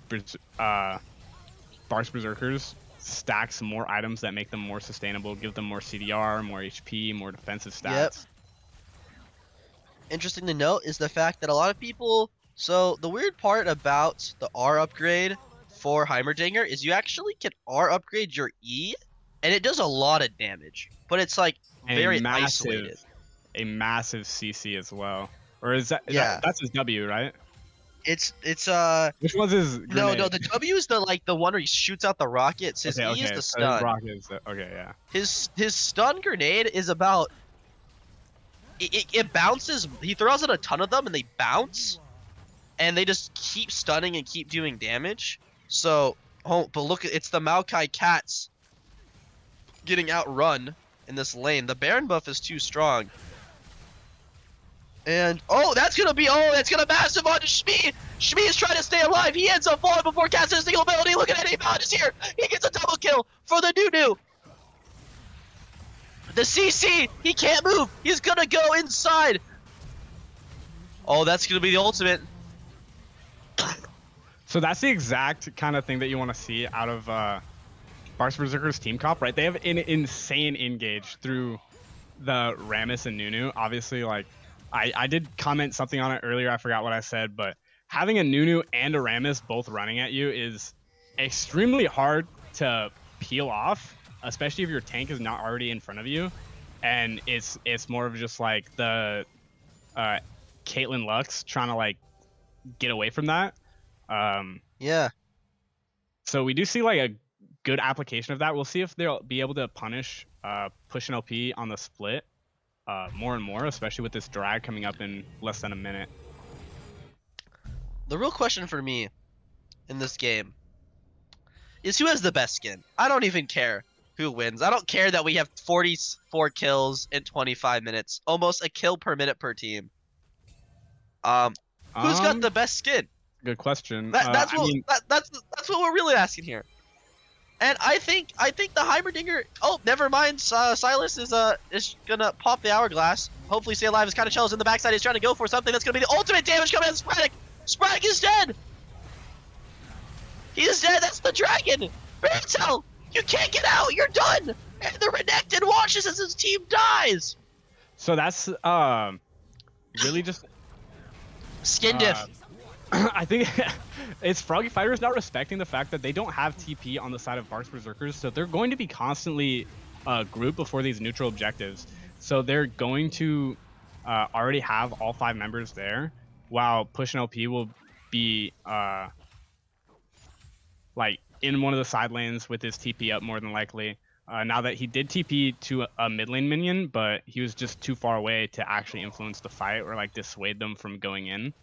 uh, Barq's Berserkers stacks more items that make them more sustainable, give them more CDR, more HP, more defensive stats. Yep. Interesting to note is the fact that a lot of people. So the weird part about the R upgrade for Heimerdinger is you actually can R upgrade your E, and it does a lot of damage, but it's like very isolated. A massive CC as well. Or is that, is Yeah. that that's his W, right? It's it's uh Which was his no no the W is the like the one where he shoots out the rockets. His okay, E is okay, the so his stun. is the- okay, yeah. His his stun grenade is about. It, it, it bounces. He throws out a ton of them, and they bounce, and they just keep stunning and keep doing damage. So, oh, but look, it's the Maokai cats getting outrun in this lane. The Baron buff is too strong. And oh, that's gonna be oh, that's gonna massive onto Shmi. Shmi is trying to stay alive. He ends up falling before casting his single ability. Look at Eddie Bond is here. He gets a double kill for the Nunu. The CC, he can't move. He's gonna go inside. Oh, that's gonna be the ultimate. So that's the exact kind of thing that you want to see out of uh, Barq's Berserker's team comp, right? They have an insane engage through the Rammus and Nunu. Obviously, like I, I did comment something on it earlier. I forgot what I said, but having a Nunu and a Rammus both running at you is extremely hard to peel off, especially if your tank is not already in front of you, and it's it's more of just like the uh, Caitlyn Lux trying to like get away from that. Um, Yeah. so we do see like a good application of that. We'll see if they'll be able to punish uh, pushing LP on the split uh, more and more, especially with this drag coming up in less than a minute. The real question for me in this game is who has the best skin. I don't even care who wins. I don't care that we have 44 kills in 25 minutes, almost a kill per minute per team. Um, who's got Um, the best skin? good question? That, Uh, that's I what mean, that, that's that's what we're really asking here. And I think I think the Heimerdinger. Oh, never mind. Uh, Sylas is uh is gonna pop the hourglass. Hopefully, stay alive. Is kind of shells in the backside. He's trying to go for something that's gonna be the ultimate damage coming in. Sporadix. Sporadix is dead. He is dead. That's the dragon. Barrel, you can't get out. You're done. And the Renekton watches as his team dies. so that's um really just Skin diff. Uh, I think it's Froggy Fighters not respecting the fact that they don't have TP on the side of Barq's Berserkers, so they're going to be constantly uh, grouped before these neutral objectives. So they're going to uh, already have all five members there, while Pushing LP will be uh, like in one of the side lanes with his TP up more than likely. Uh, now that he did TP to a, mid lane minion, but he was just too far away to actually influence the fight or like dissuade them from going in.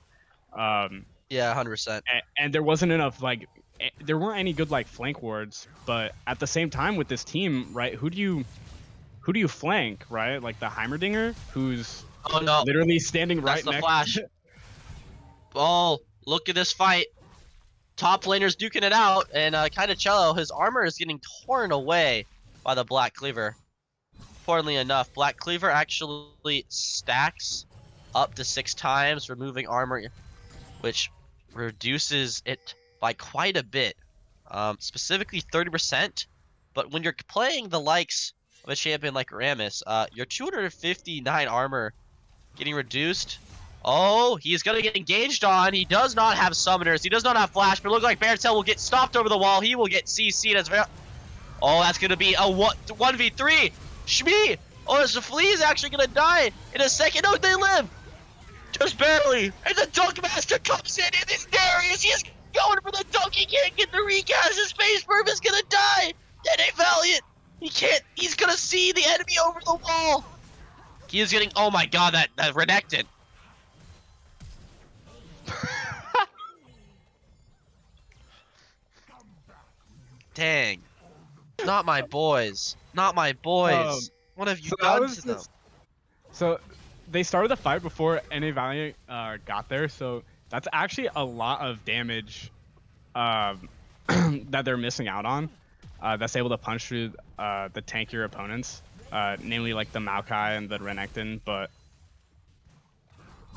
Um, yeah, hundred percent. and, there wasn't enough like there weren't any good like flank wards but at the same time with this team right who do you who do you flank right like the heimerdinger who's Oh no, literally standing right that's the next flash. Oh, look at this fight. Top laner's duking it out, and uh, kind of cello. His armor is getting torn away by the Black Cleaver. Importantly enough, Black Cleaver actually stacks up to six times, removing armor, which reduces it by quite a bit, um, specifically 30%. But when you're playing the likes of a champion like Rammus, uh, your 259 armor getting reduced. Oh, he's gonna get engaged on. He does not have summoners. He does not have flash, but it looks like Baratel will get stopped over the wall. He will get CC'd as well. Oh, that's gonna be a one, 1v3. Shmi! Oh, the flea is actually gonna die in a second. No, they live! Just barely. And the Dunk Master comes in, and this Darius, he's going for the dunk. He can't get the recast. His face perf is gonna die. A Valiant. He can't. He's gonna see the enemy over the wall. He is getting. Oh my god, that that Renekton. Dang. Not my boys. Not my boys. Um, what have you so done to them? So they started the fight before NA Valiant uh, got there, so that's actually a lot of damage um, that they're missing out on. Uh, that's able to punch through uh, the tankier opponents, uh, namely like the Maokai and the Renekton. But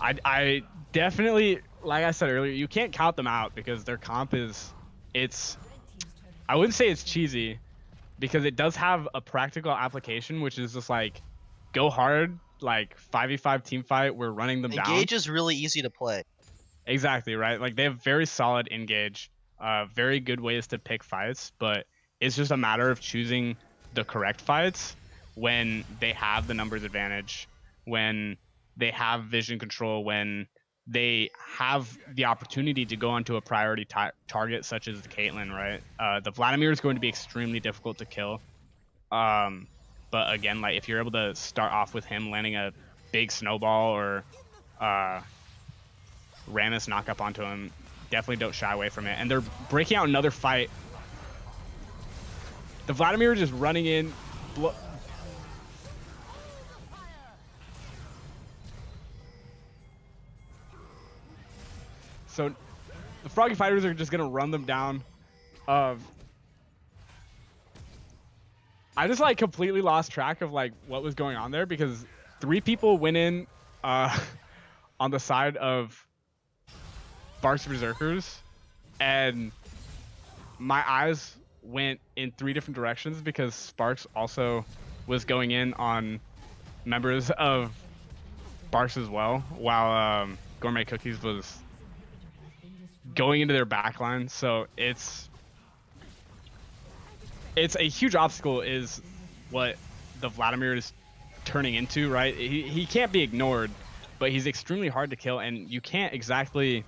I, I definitely, like I said earlier, you can't count them out because their comp is, it's, I wouldn't say it's cheesy, because it does have a practical application, which is just like go hard, like 5v5 team fight. We're running them down. Engage is really easy to play. Exactly, right? Like they have very solid engage, uh, very good ways to pick fights, but it's just a matter of choosing the correct fights when they have the numbers advantage, when they have vision control, when they have the opportunity to go onto a priority ta- target such as the Caitlyn, right? Uh, the Vladimir is going to be extremely difficult to kill. Um, but again, like if you're able to start off with him landing a big snowball or uh, Rammus knock up onto him, definitely don't shy away from it. And they're breaking out another fight. The Vladimir is just running in. So the Froggy Fighters are just gonna run them down. Um, I just like completely lost track of like what was going on there because three people went in uh, on the side of Barq's Berserkers, and my eyes went in three different directions because Sparks also was going in on members of Barq's as well, while um, Gourmet Cookies was going into their backline. So it's it's a huge obstacle is what the Vladimir is turning into, right? He, he can't be ignored, but he's extremely hard to kill, and you can't exactly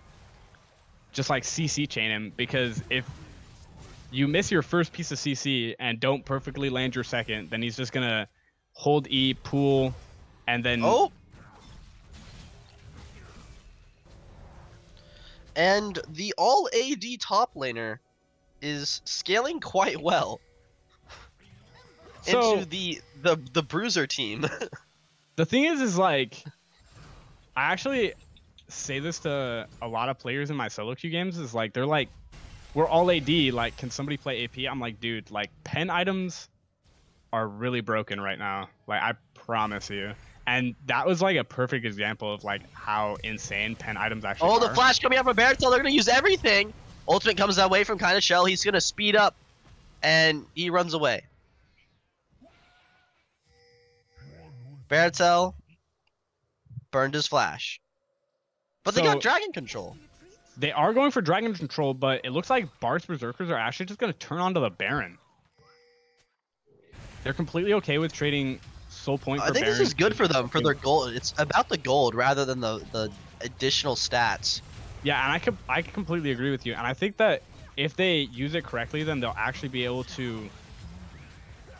just like CC chain him because if you miss your first piece of CC and don't perfectly land your second, then he's just gonna hold E, pool, and then Oh. And the all AD top laner is scaling quite well So- into the the the bruiser team. the thing is is like i actually say this to a lot of players in my solo queue games is like they're like we're all ad like can somebody play ap i'm like dude like pen items are really broken right now like i promise you and that was like a perfect example of like how insane pen items actually Oh, are. the flash coming out from Baratel. They're gonna use everything. Ultimate comes that way from kind of shell. He's gonna speed up, and he runs away. Baratel burned his flash, but they So- got dragon control. they are going for dragon control but it looks like Barq's berserkers are actually just going to turn onto the baron they're completely okay with trading soul point I think this Baron is good for them for their gold. It's about the gold rather than the the additional stats. Yeah, and I com- I completely agree with you. And I think that if they use it correctly, then they'll actually be able to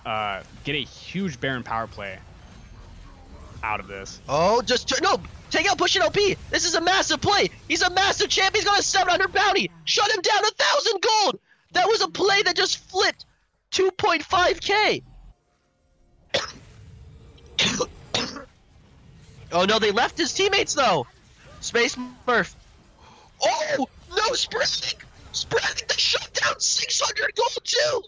uh, get a huge Baron power play out of this. Oh, just no. Take out Push pushing OP. This is a massive play. He's a massive champ. He's got a 700 bounty. Shut him down a thousand gold. That was a play that just flipped 2.5k. oh no, they left his teammates though. Space Smurf. Oh no, Spreading. Spreading the shut down 600 gold too.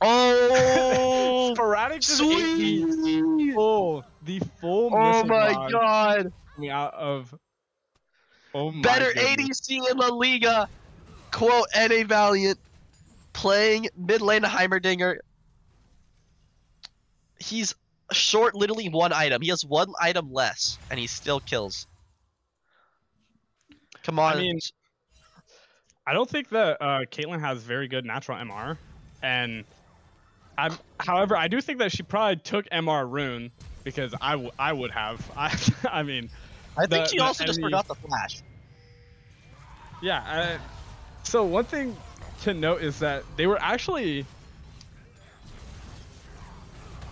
Oh, Sporadix just ate the sweet. full, the full Oh my god. coming out of Oh my Better goodness. ADC in La Liga. Quote NA Valiant. Playing mid lane Heimerdinger. He's short literally one item. He has one item less, and he still kills. Come on. I mean, I don't think that uh, Caitlyn has very good natural MR, and I'm. However, I do think that she probably took MR rune because I, w- I would have. I I mean, I think the- she the also just forgot the flash. yeah. I, so one thing to note is that they were actually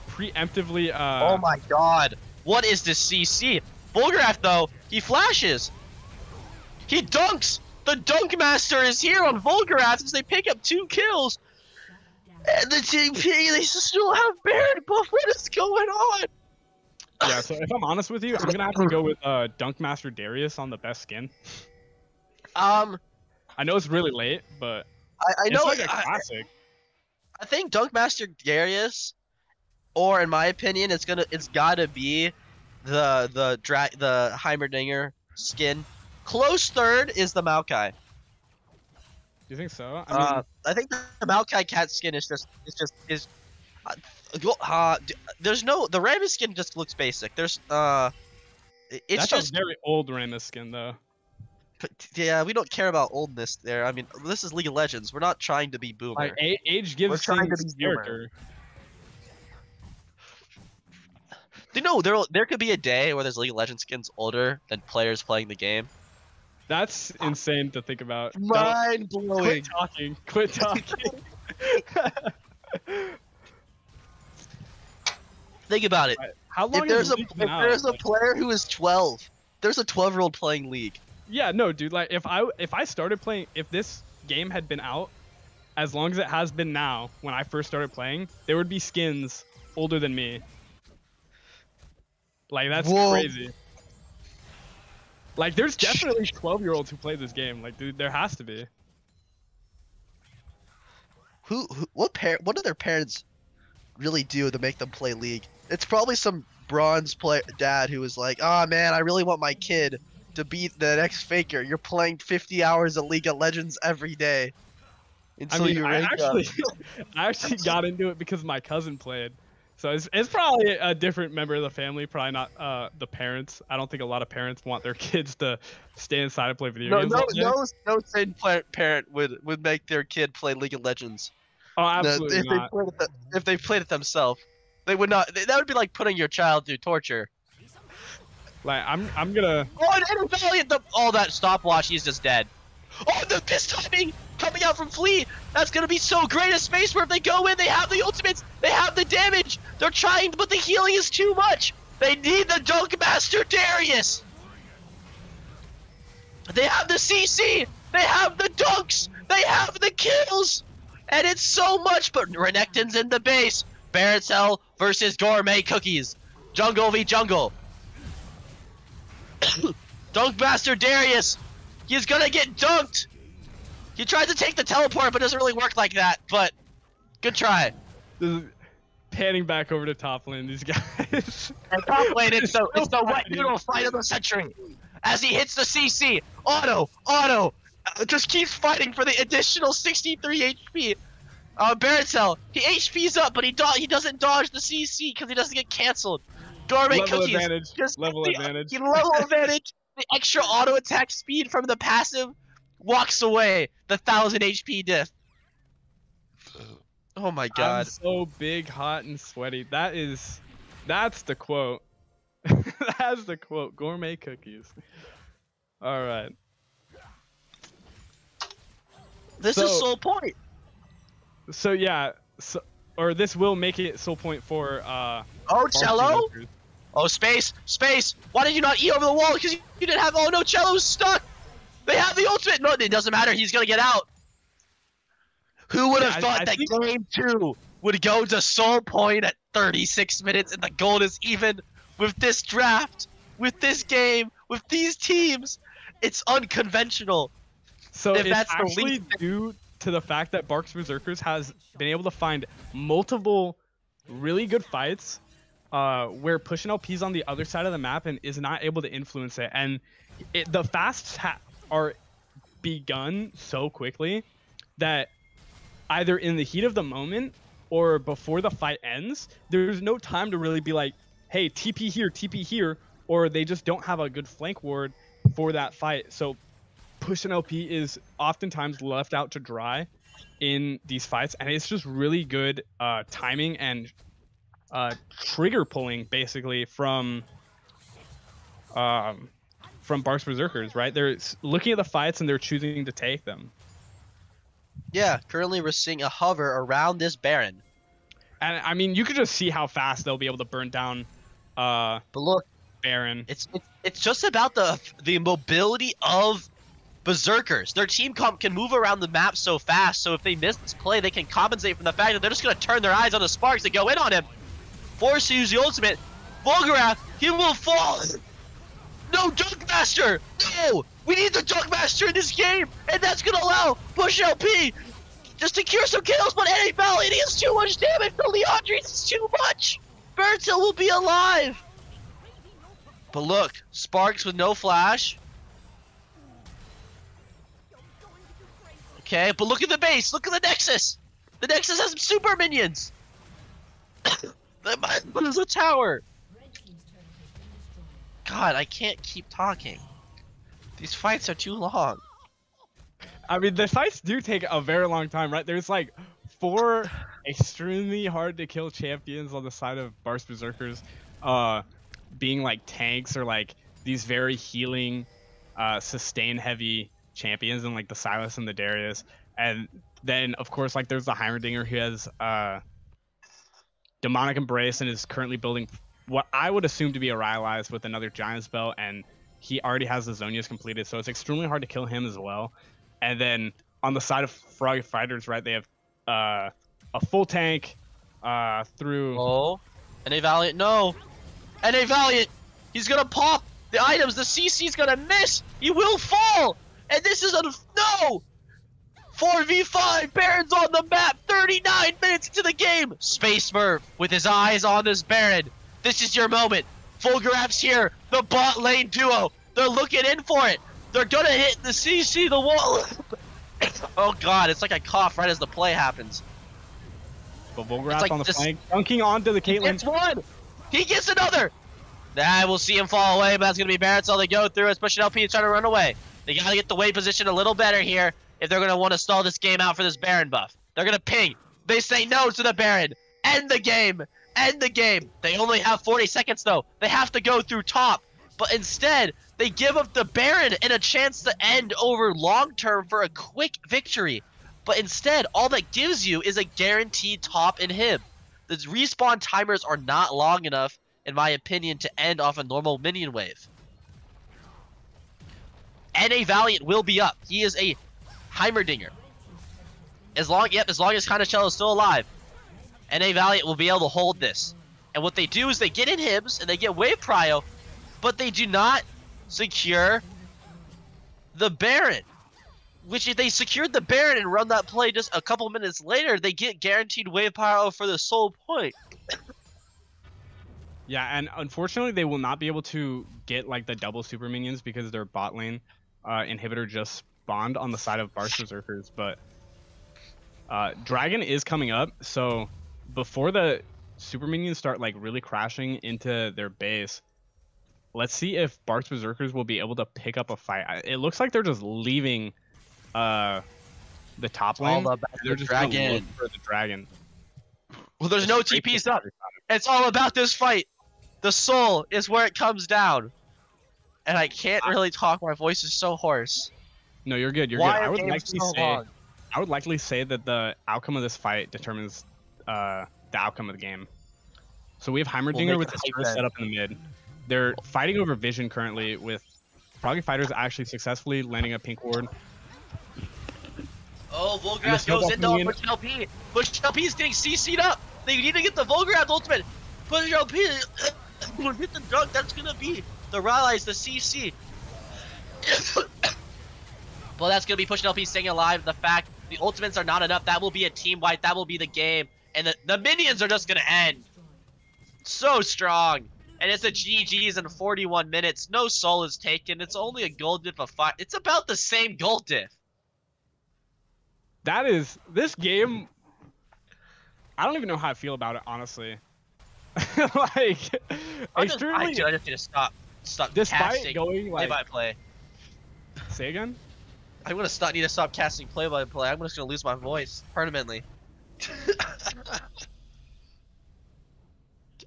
preemptively. Uh, oh my god. What is this CC? Volgrath though, he flashes. He dunks. The dunk master is here on Volgrath as they pick up two kills. And the GP, they still have Baron buff. What is going on? Yeah. So if I'm honest with you, I'm gonna have to go with uh, Dunkmaster Darius on the best skin. Um, I know it's really late, but I, I know. it's like a I, classic. I think Dunkmaster Darius, or in my opinion, it's gonna, it's gotta be the the dra- the Heimerdinger skin. Close third is the Maokai. Do you think so? I mean, uh, I think the Maokai cat skin is just is just is. Uh, uh, there's no the Rammus skin just looks basic. There's uh, it's that's just a very old Rammus skin though. yeah. We don't care about oldness there. I mean, this is League of Legends. We're not trying to be boomer. Like age gives trying to be boomer. character. you know there there could be a day where there's League of Legends skins older than players playing the game. That's insane to think about. Don't- Mind Quit talking. Quit talking. Think about it. How long If there's a if been out? there's a player who is 12, there's a 12 year old playing League. yeah, no, dude. Like, if I if I started playing, if this game had been out as long as it has been now, when I first started playing, there would be skins older than me. Like that's Whoa. crazy. Like, there's definitely 12 year olds who play this game. Like, dude, there has to be. Who, who what par what do their parents really do to make them play League? It's probably some bronze play dad who was like, "Ah man, I really want my kid to beat the next faker. You're playing 50 hours of League of Legends every day." I Until mean, you I rank up." actually, I actually got into it because my cousin played. So it's, it's probably a different member of the family, probably not uh, the parents. I don't think a lot of parents want their kids to stay inside and play video No, games. no, no, no sane parent would would make their kid play League of Legends. Oh, absolutely if not. they played it, if they played it themselves, they would not. That would be like putting your child through torture. Like, I'm, I'm gonna. Oh, and, and the, all that stopwatch, he's just dead. Oh, the piss timing coming out from Flea. That's gonna be so great. A space where if they go in, they have the ultimates, they have the damage. They're trying, but the healing is too much. They need the Dunk Master Darius. They have the CC. They have the dunks. They have the kills. And it's so much, but Renekton's in the base. Barrett's Hell versus Gourmet Cookies. Jungle v Jungle. Dunk Master Darius. He's gonna get dunked. He tried to take the teleport, but it doesn't really work like that. But good try. This is panning back over to top lane. These guys. And top lane, it's the it's the so wet noodle fight of the century. As he hits the CC, auto, auto, uh, just keeps fighting for the additional 63 HP. Uh, Baratel, he HP's up, but he do- he doesn't dodge the CC because he doesn't get canceled. Gourmet level cookies, advantage. just Level the, advantage. He level advantage, the extra auto attack speed from the passive walks away the thousand HP diff. Oh my god. I'm so big, hot, and sweaty. That is, that's the quote. that's the quote. Gourmet cookies. All right. This is so- sole point. So yeah. So or this will make it soul point for uh. Oh, cello? Oh, space, space. Why did you not eat over the wall? Because you, you didn't have. Oh no, cello's stuck. They have the ultimate. No, it doesn't matter. He's gonna get out. Who would have Yeah, thought I that think- game two would go to soul point at 36 minutes and the goal is even with this draft, with this game, with these teams? It's unconventional. So If it's that's the actually least- due to the fact that Barq's Berserkers has been able to find multiple really good fights uh, where pushing LP's on the other side of the map and is not able to influence it. And it, the fast are begun so quickly that either in the heat of the moment or before the fight ends, there's no time to really be like, hey, TP here, TP here, or they just don't have a good flank ward for that fight. So pushing LP is oftentimes left out to dry in these fights, and it's just really good uh, timing and uh, trigger pulling basically from um, from Barq's Berserkers, right? They're looking at the fights and they're choosing to take them. Yeah, currently we're seeing a hover around this Baron. And I mean, you could just see how fast they'll be able to burn down uh, But look, Baron. It's it's, it's just about the the mobility of berserkers. Their team comp can move around the map so fast, so if they miss this play, they can compensate from the fact that they're just gonna turn their eyes on the sparks and go in on him. Force to use the ultimate. Volgrath, he will fall. No Junkmaster! No! We need the Junkmaster in this game, and that's gonna allow Push LP just to cure some kills, but NA Valley, it is too much damage for Leandres, it's too much! Burnshill will be alive! But look, Sparks with no flash. Okay, but look at the base. Look at the Nexus. The Nexus has some super minions. Is a tower? God, I can't keep talking. These fights are too long. I mean, the fights do take a very long time, right? There's like four extremely hard to kill champions on the side of Barq's Berserkers, uh, being like tanks or like these very healing, uh, sustain heavy champions, and like the Sylas and the Darius. And then, of course, like there's the Heimerdinger who has uh, Demonic Embrace and is currently building what I would assume to be a Rylai's with another Giants Spell, and he already has the Zhonya's completed, so it's extremely hard to kill him as well. And then on the side of Frog Fighters, right, they have uh, a full tank uh, through. Oh, NA Valiant, no. NA Valiant, he's gonna pop the items. The CC's gonna miss. He will fall. And this is a no. 4v5, Baron's on the map, 39 minutes into the game. Space Murph with his eyes on this Baron. This is your moment. Volgrath's here, the bot lane duo. They're looking in for it. They're gonna hit the CC, the wall. oh god, it's like I cough right as the play happens. But Volgrath like on the this- flank, dunking onto the He Caitlyn. gets one. He gets another. Nah, we'll see him fall away, but that's gonna be Barrett's all they go through. Especially LP trying to run away. They gotta get the wave position a little better here if they're gonna want to stall this game out for this Baron buff. They're gonna ping. They say no to the Baron. End the game. End the game. They only have 40 seconds though. They have to go through top. But instead, they give up the Baron and a chance to end over long term for a quick victory. But instead, all that gives you is a guaranteed top in him. The respawn timers are not long enough, in my opinion, to end off a normal minion wave. NA Valiant will be up. He is a Heimerdinger. As long, yep, as long as Shell is still alive, NA Valiant will be able to hold this. And what they do is they get in Hibs and they get wave prio, but they do not secure the Baron. Which if they secured the Baron and run that play just a couple minutes later, they get guaranteed wave prio for the sole point. Yeah, and unfortunately, they will not be able to get like the double super minions because their bot lane uh, inhibitor just spawned on the side of Barq's Berserkers. But uh, Dragon is coming up, so before the super minions start like really crashing into their base, let's see if Barq's Berserkers will be able to pick up a fight. It looks like they're just leaving uh, the top lane. All about they're the just dragon. for the dragon. Well, there's no TPs up. It's all about this fight. The soul is where it comes down. And I can't really talk. My voice is so hoarse. No, you're good. You're Why good. I would likely so say. long? I would likely say that the outcome of this fight determines uh, the outcome of the game. So we have Heimerdinger make with it the safe Syrinx then. set up in the mid. They're fighting over Vision currently with Froggy Fighters actually successfully landing a pink ward. Oh, And Volgrath goes into coming in. Push LP. Push LP is getting CC'd up. They need to get the Volgrath ultimate. Push LP will hit the drug. That's gonna be the rallies, the CC. well, that's gonna be pushing LP staying alive. The fact the ultimates are not enough. That will be a team wipe. That will be the game. And the, the minions are just gonna end. So strong. And it's a GG's in 41 minutes. No soul is taken. It's only a gold diff of five. It's about the same gold diff. That is this game. I don't even know how I feel about it, honestly. like I just, I, extremely. dude, I just need to stop. Stop despite casting going play like, by play. say again. I'm gonna stop. Need to stop casting play by play. I'm just gonna lose my voice permanently.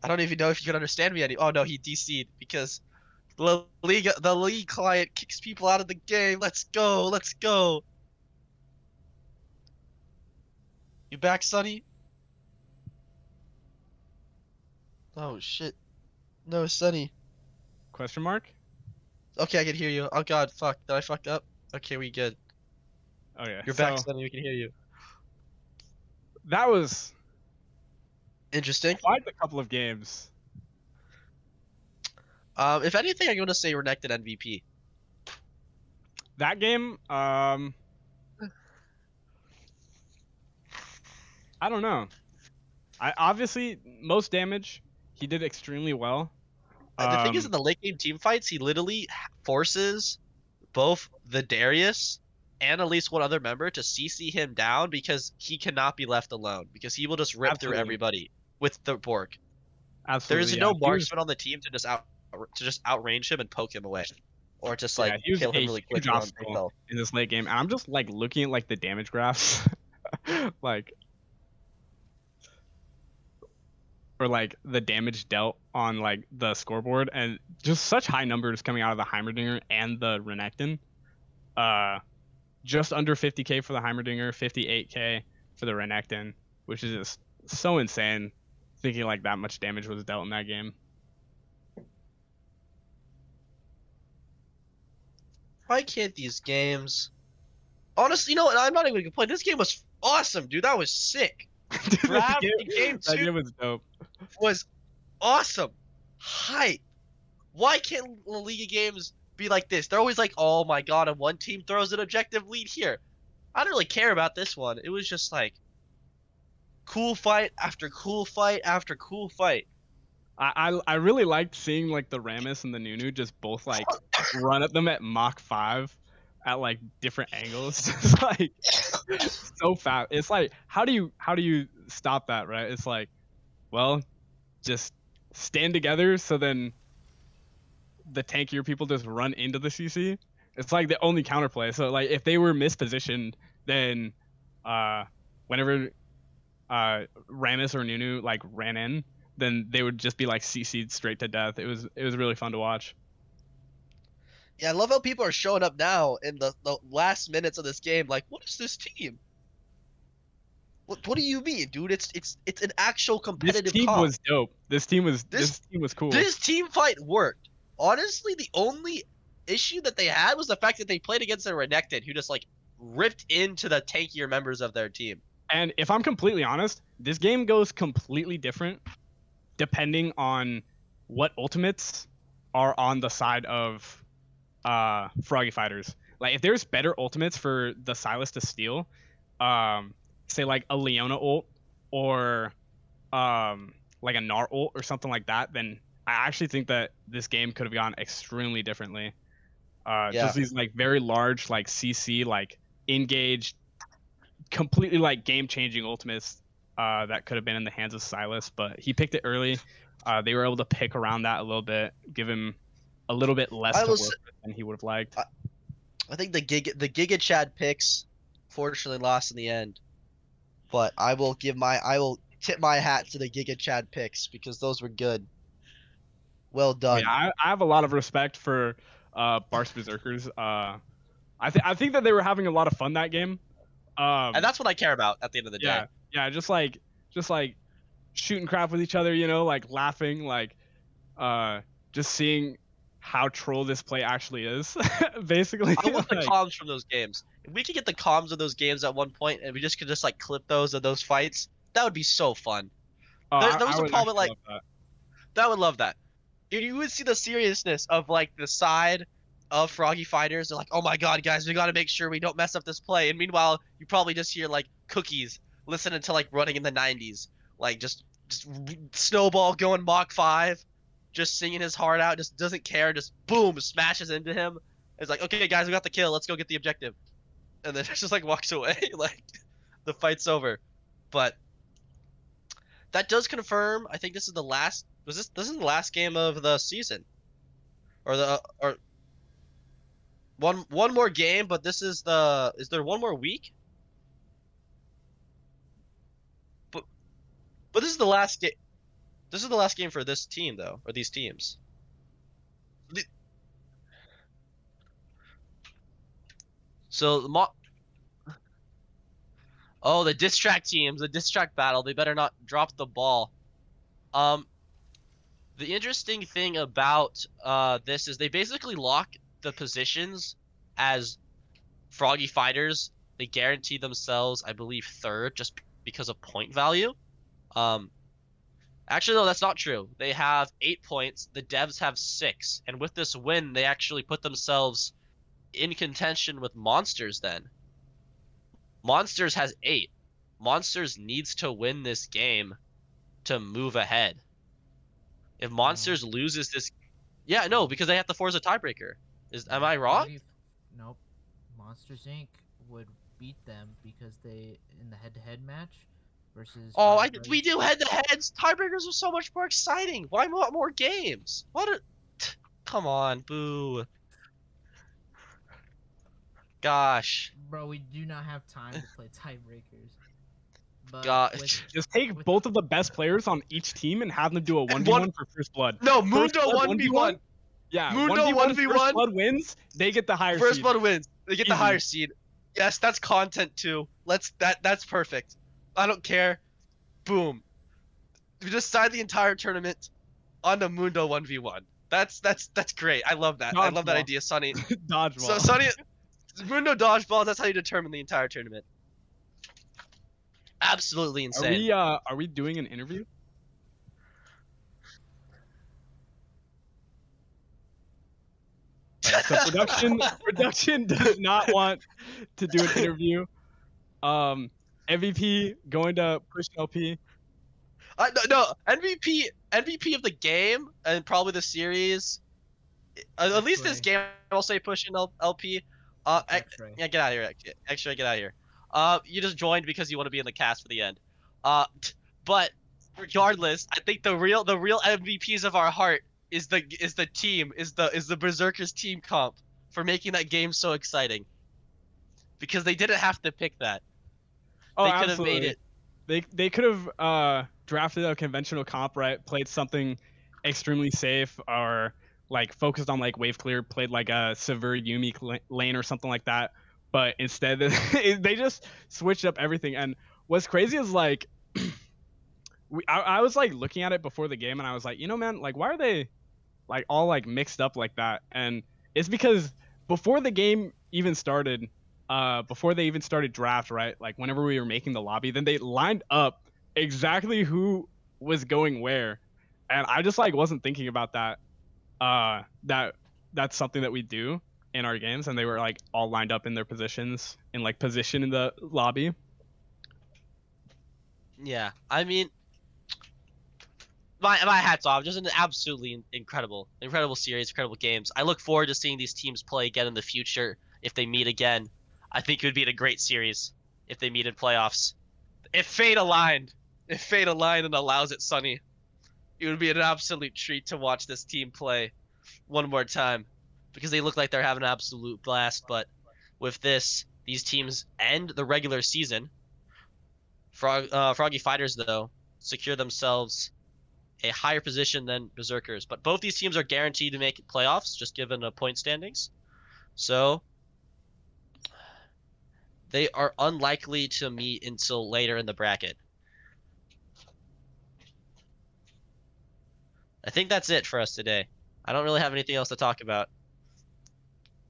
I don't even know if you can understand me any. Oh no, he DC'd because the league the league client kicks people out of the game. Let's go. Let's go. You back, Sonny? Oh shit. No, Sonny. Question mark? Okay, I can hear you. Oh god, fuck. Did I fuck up? Okay, we good. Oh yeah. You're so, back, Sonny. We can hear you. That was Interesting. quite a couple of games. Um, if anything, I'm gonna say Renekton MVP. That game, um, I don't know. I obviously most damage. He did extremely well. The thing is, Um, in the late game team fights, he literally forces both the Darius and at least one other member to CC him down because he cannot be left alone because he will just rip Absolutely. through everybody with the Bork. absolutely, There's yeah. no marksman on the team to just out to just outrange him and poke him away, or just like Yeah, kill him really huge quickly on obstacle. kill. in this late game. And I'm just like looking at like the damage graphs, like or like the damage dealt on like the scoreboard, and just such high numbers coming out of the Heimerdinger and the Renekton. Uh, just under 50k for the Heimerdinger, 58k for the Renekton, which is just so insane. Thinking like that much damage was dealt in that game. Why can't these games? Honestly, you know what? I'm not even gonna complain. This game was awesome, dude. That was sick. Dude, Grab game- game that two game was dope. was awesome. Hype. Why can't La Liga games be like this? They're always like, oh my god, and one team throws an objective lead here. I don't really care about this one. It was just like cool fight after cool fight after cool fight. I, I I really liked seeing like the Rammus and the Nunu just both like run at them at Mach five at like different angles. It's like so fast. It's like how do you how do you stop that, right? It's like, well, just stand together so then the tankier people just run into the CC. It's like the only counterplay. So like if they were mispositioned, then uh whenever uh Rammus or Nunu like ran in, then they would just be like CC'd straight to death. It was it was really fun to watch. Yeah, I love how people are showing up now in the, the last minutes of this game. Like, what is this team? What, what do you mean, dude? It's it's it's an actual competitive. This team comp. was dope. This team was This- this, team was cool. This team fight worked. Honestly, the only issue that they had was the fact that they played against a Renekton who just like ripped into the tankier members of their team. And if I'm completely honest, this game goes completely different depending on what ultimates are on the side of uh Froggy Fighters. Like if there's better ultimates for the Sylas to steal, um say like a Leona ult or um like a Gnar ult or something like that, then I actually think that this game could have gone extremely differently. Uh Yeah. just these like very large like CC like engaged completely like game changing ultimates uh, that could have been in the hands of Sylas, but he picked it early. Uh, they were able to pick around that a little bit, give him a little bit less I to work than he would have liked. I think the Giga the Giga Chad picks fortunately lost in the end. But I will give my I will tip my hat to the Giga Chad picks because those were good. Well done. yeah, I, I have a lot of respect for uh, Barq's Berserkers. Uh, I think I think that they were having a lot of fun that game. Um, and that's what I care about at the end of the day. yeah, yeah, just like just like shooting crap with each other, you know, like laughing, like uh, just seeing how troll this play actually is, basically. I want the comms from those games. If we could get the comms of those games at one point and we just could just like clip those of those fights, that would be so fun. Oh, There- I- there was I a would problem, like- love That would love that. Dude, you would see the seriousness of like the side of Froggy Fighters. They're like, oh my god, guys, we gotta make sure we don't mess up this play. And meanwhile, you probably just hear like cookies listening to like running in the 90s, like just just snowball going Mach five, just singing his heart out, just doesn't care, just boom smashes into him. It's like, okay, guys, we got the kill. Let's go get the objective, and then just like walks away. like the fight's over. But that does confirm. I think this is the last. Was this? This is the last game of the season, or the or one one more game. But this is the. Is there one more week? But but this is the last game. This is the last game for this team, though, or these teams. The- So the Mo- Oh, the distract teams, the distract battle. They better not drop the ball. Um, the interesting thing about uh this is they basically lock the positions as froggy fighters. They guarantee themselves, I believe, third just because of point value. Um, actually, no, that's not true. They have eight points. The devs have six, and with this win, they actually put themselves in contention with monsters. Then monsters has eight. Monsters needs to win this game to move ahead. If monsters loses this, yeah, no, because they have to force a tiebreaker. Is am I wrong? believe- Nope. Monsters Inc. would beat them because they in the head-to-head match versus. Oh, I, we do head to heads. Tiebreakers are so much more exciting. Why want more games? What? A, come on, boo. Gosh, Bro, we do not have time to play tiebreakers. But God. with- Just take With- both of the best players on each team and have them do a one v one- one for first blood. no, First Mundo one v one. Yeah, Mundo 1v1, 1v1. First blood wins. They get the higher First seed. blood wins. They get the higher seed. Yes, that's content too. Let's that that's perfect. I don't care. Boom. We just decide the entire tournament on the Mundo one v one. That's that's that's great. I love that. I love that Dodgeball. idea, Sonny. Dodgeball. So Sonny, Mundo dodgeball. That's how you determine the entire tournament. Absolutely are insane. we uh are we doing an interview? Alright, so production production does not want to do an interview. Um, MVP going to push LP. Uh, no, no, MVP MVP of the game and probably the series. Uh, at least this game, I'll say pushing LP. Uh, I- X-ray. yeah, get out of here, X- extra, get out of here. Uh, you just joined because you want to be in the cast for the end. Uh, but regardless, I think the real the real MVPs of our heart is the is the team is the is the Berserkers team comp for making that game so exciting. Because they didn't have to pick that. Oh, they could have absolutely. made it. They they could have uh drafted a conventional comp, right? Played something extremely safe or like focused on like wave clear, played like a severe Yuumi lane or something like that. But instead, they just switched up everything. And what's crazy is like, we, I, I was like looking at it before the game, and I was like, you know, man, like why are they like all like mixed up like that? And it's because before the game even started, uh, before they even started draft, right? Like whenever we were making the lobby, then they lined up exactly who was going where, and I just like wasn't thinking about that. Uh, that that's something that we do in our games, and they were like all lined up in their positions in like position in the lobby. Yeah, I mean, my my hats off. Just an absolutely incredible, incredible series, incredible games. I look forward to seeing these teams play again in the future if they meet again. I think it would be a great series if they meet in playoffs. If fate aligned, if fate aligned and allows it, Sunny, it would be an absolute treat to watch this team play one more time because they look like they're having an absolute blast. But with this, these teams end the regular season. Frog, uh, Froggy Fighters, though, secure themselves a higher position than Berserkers. But both these teams are guaranteed to make playoffs, just given the point standings. So they are unlikely to meet until later in the bracket. I think that's it for us today. I don't really have anything else to talk about.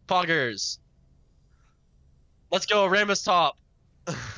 Poggers. Let's go, Rammus top.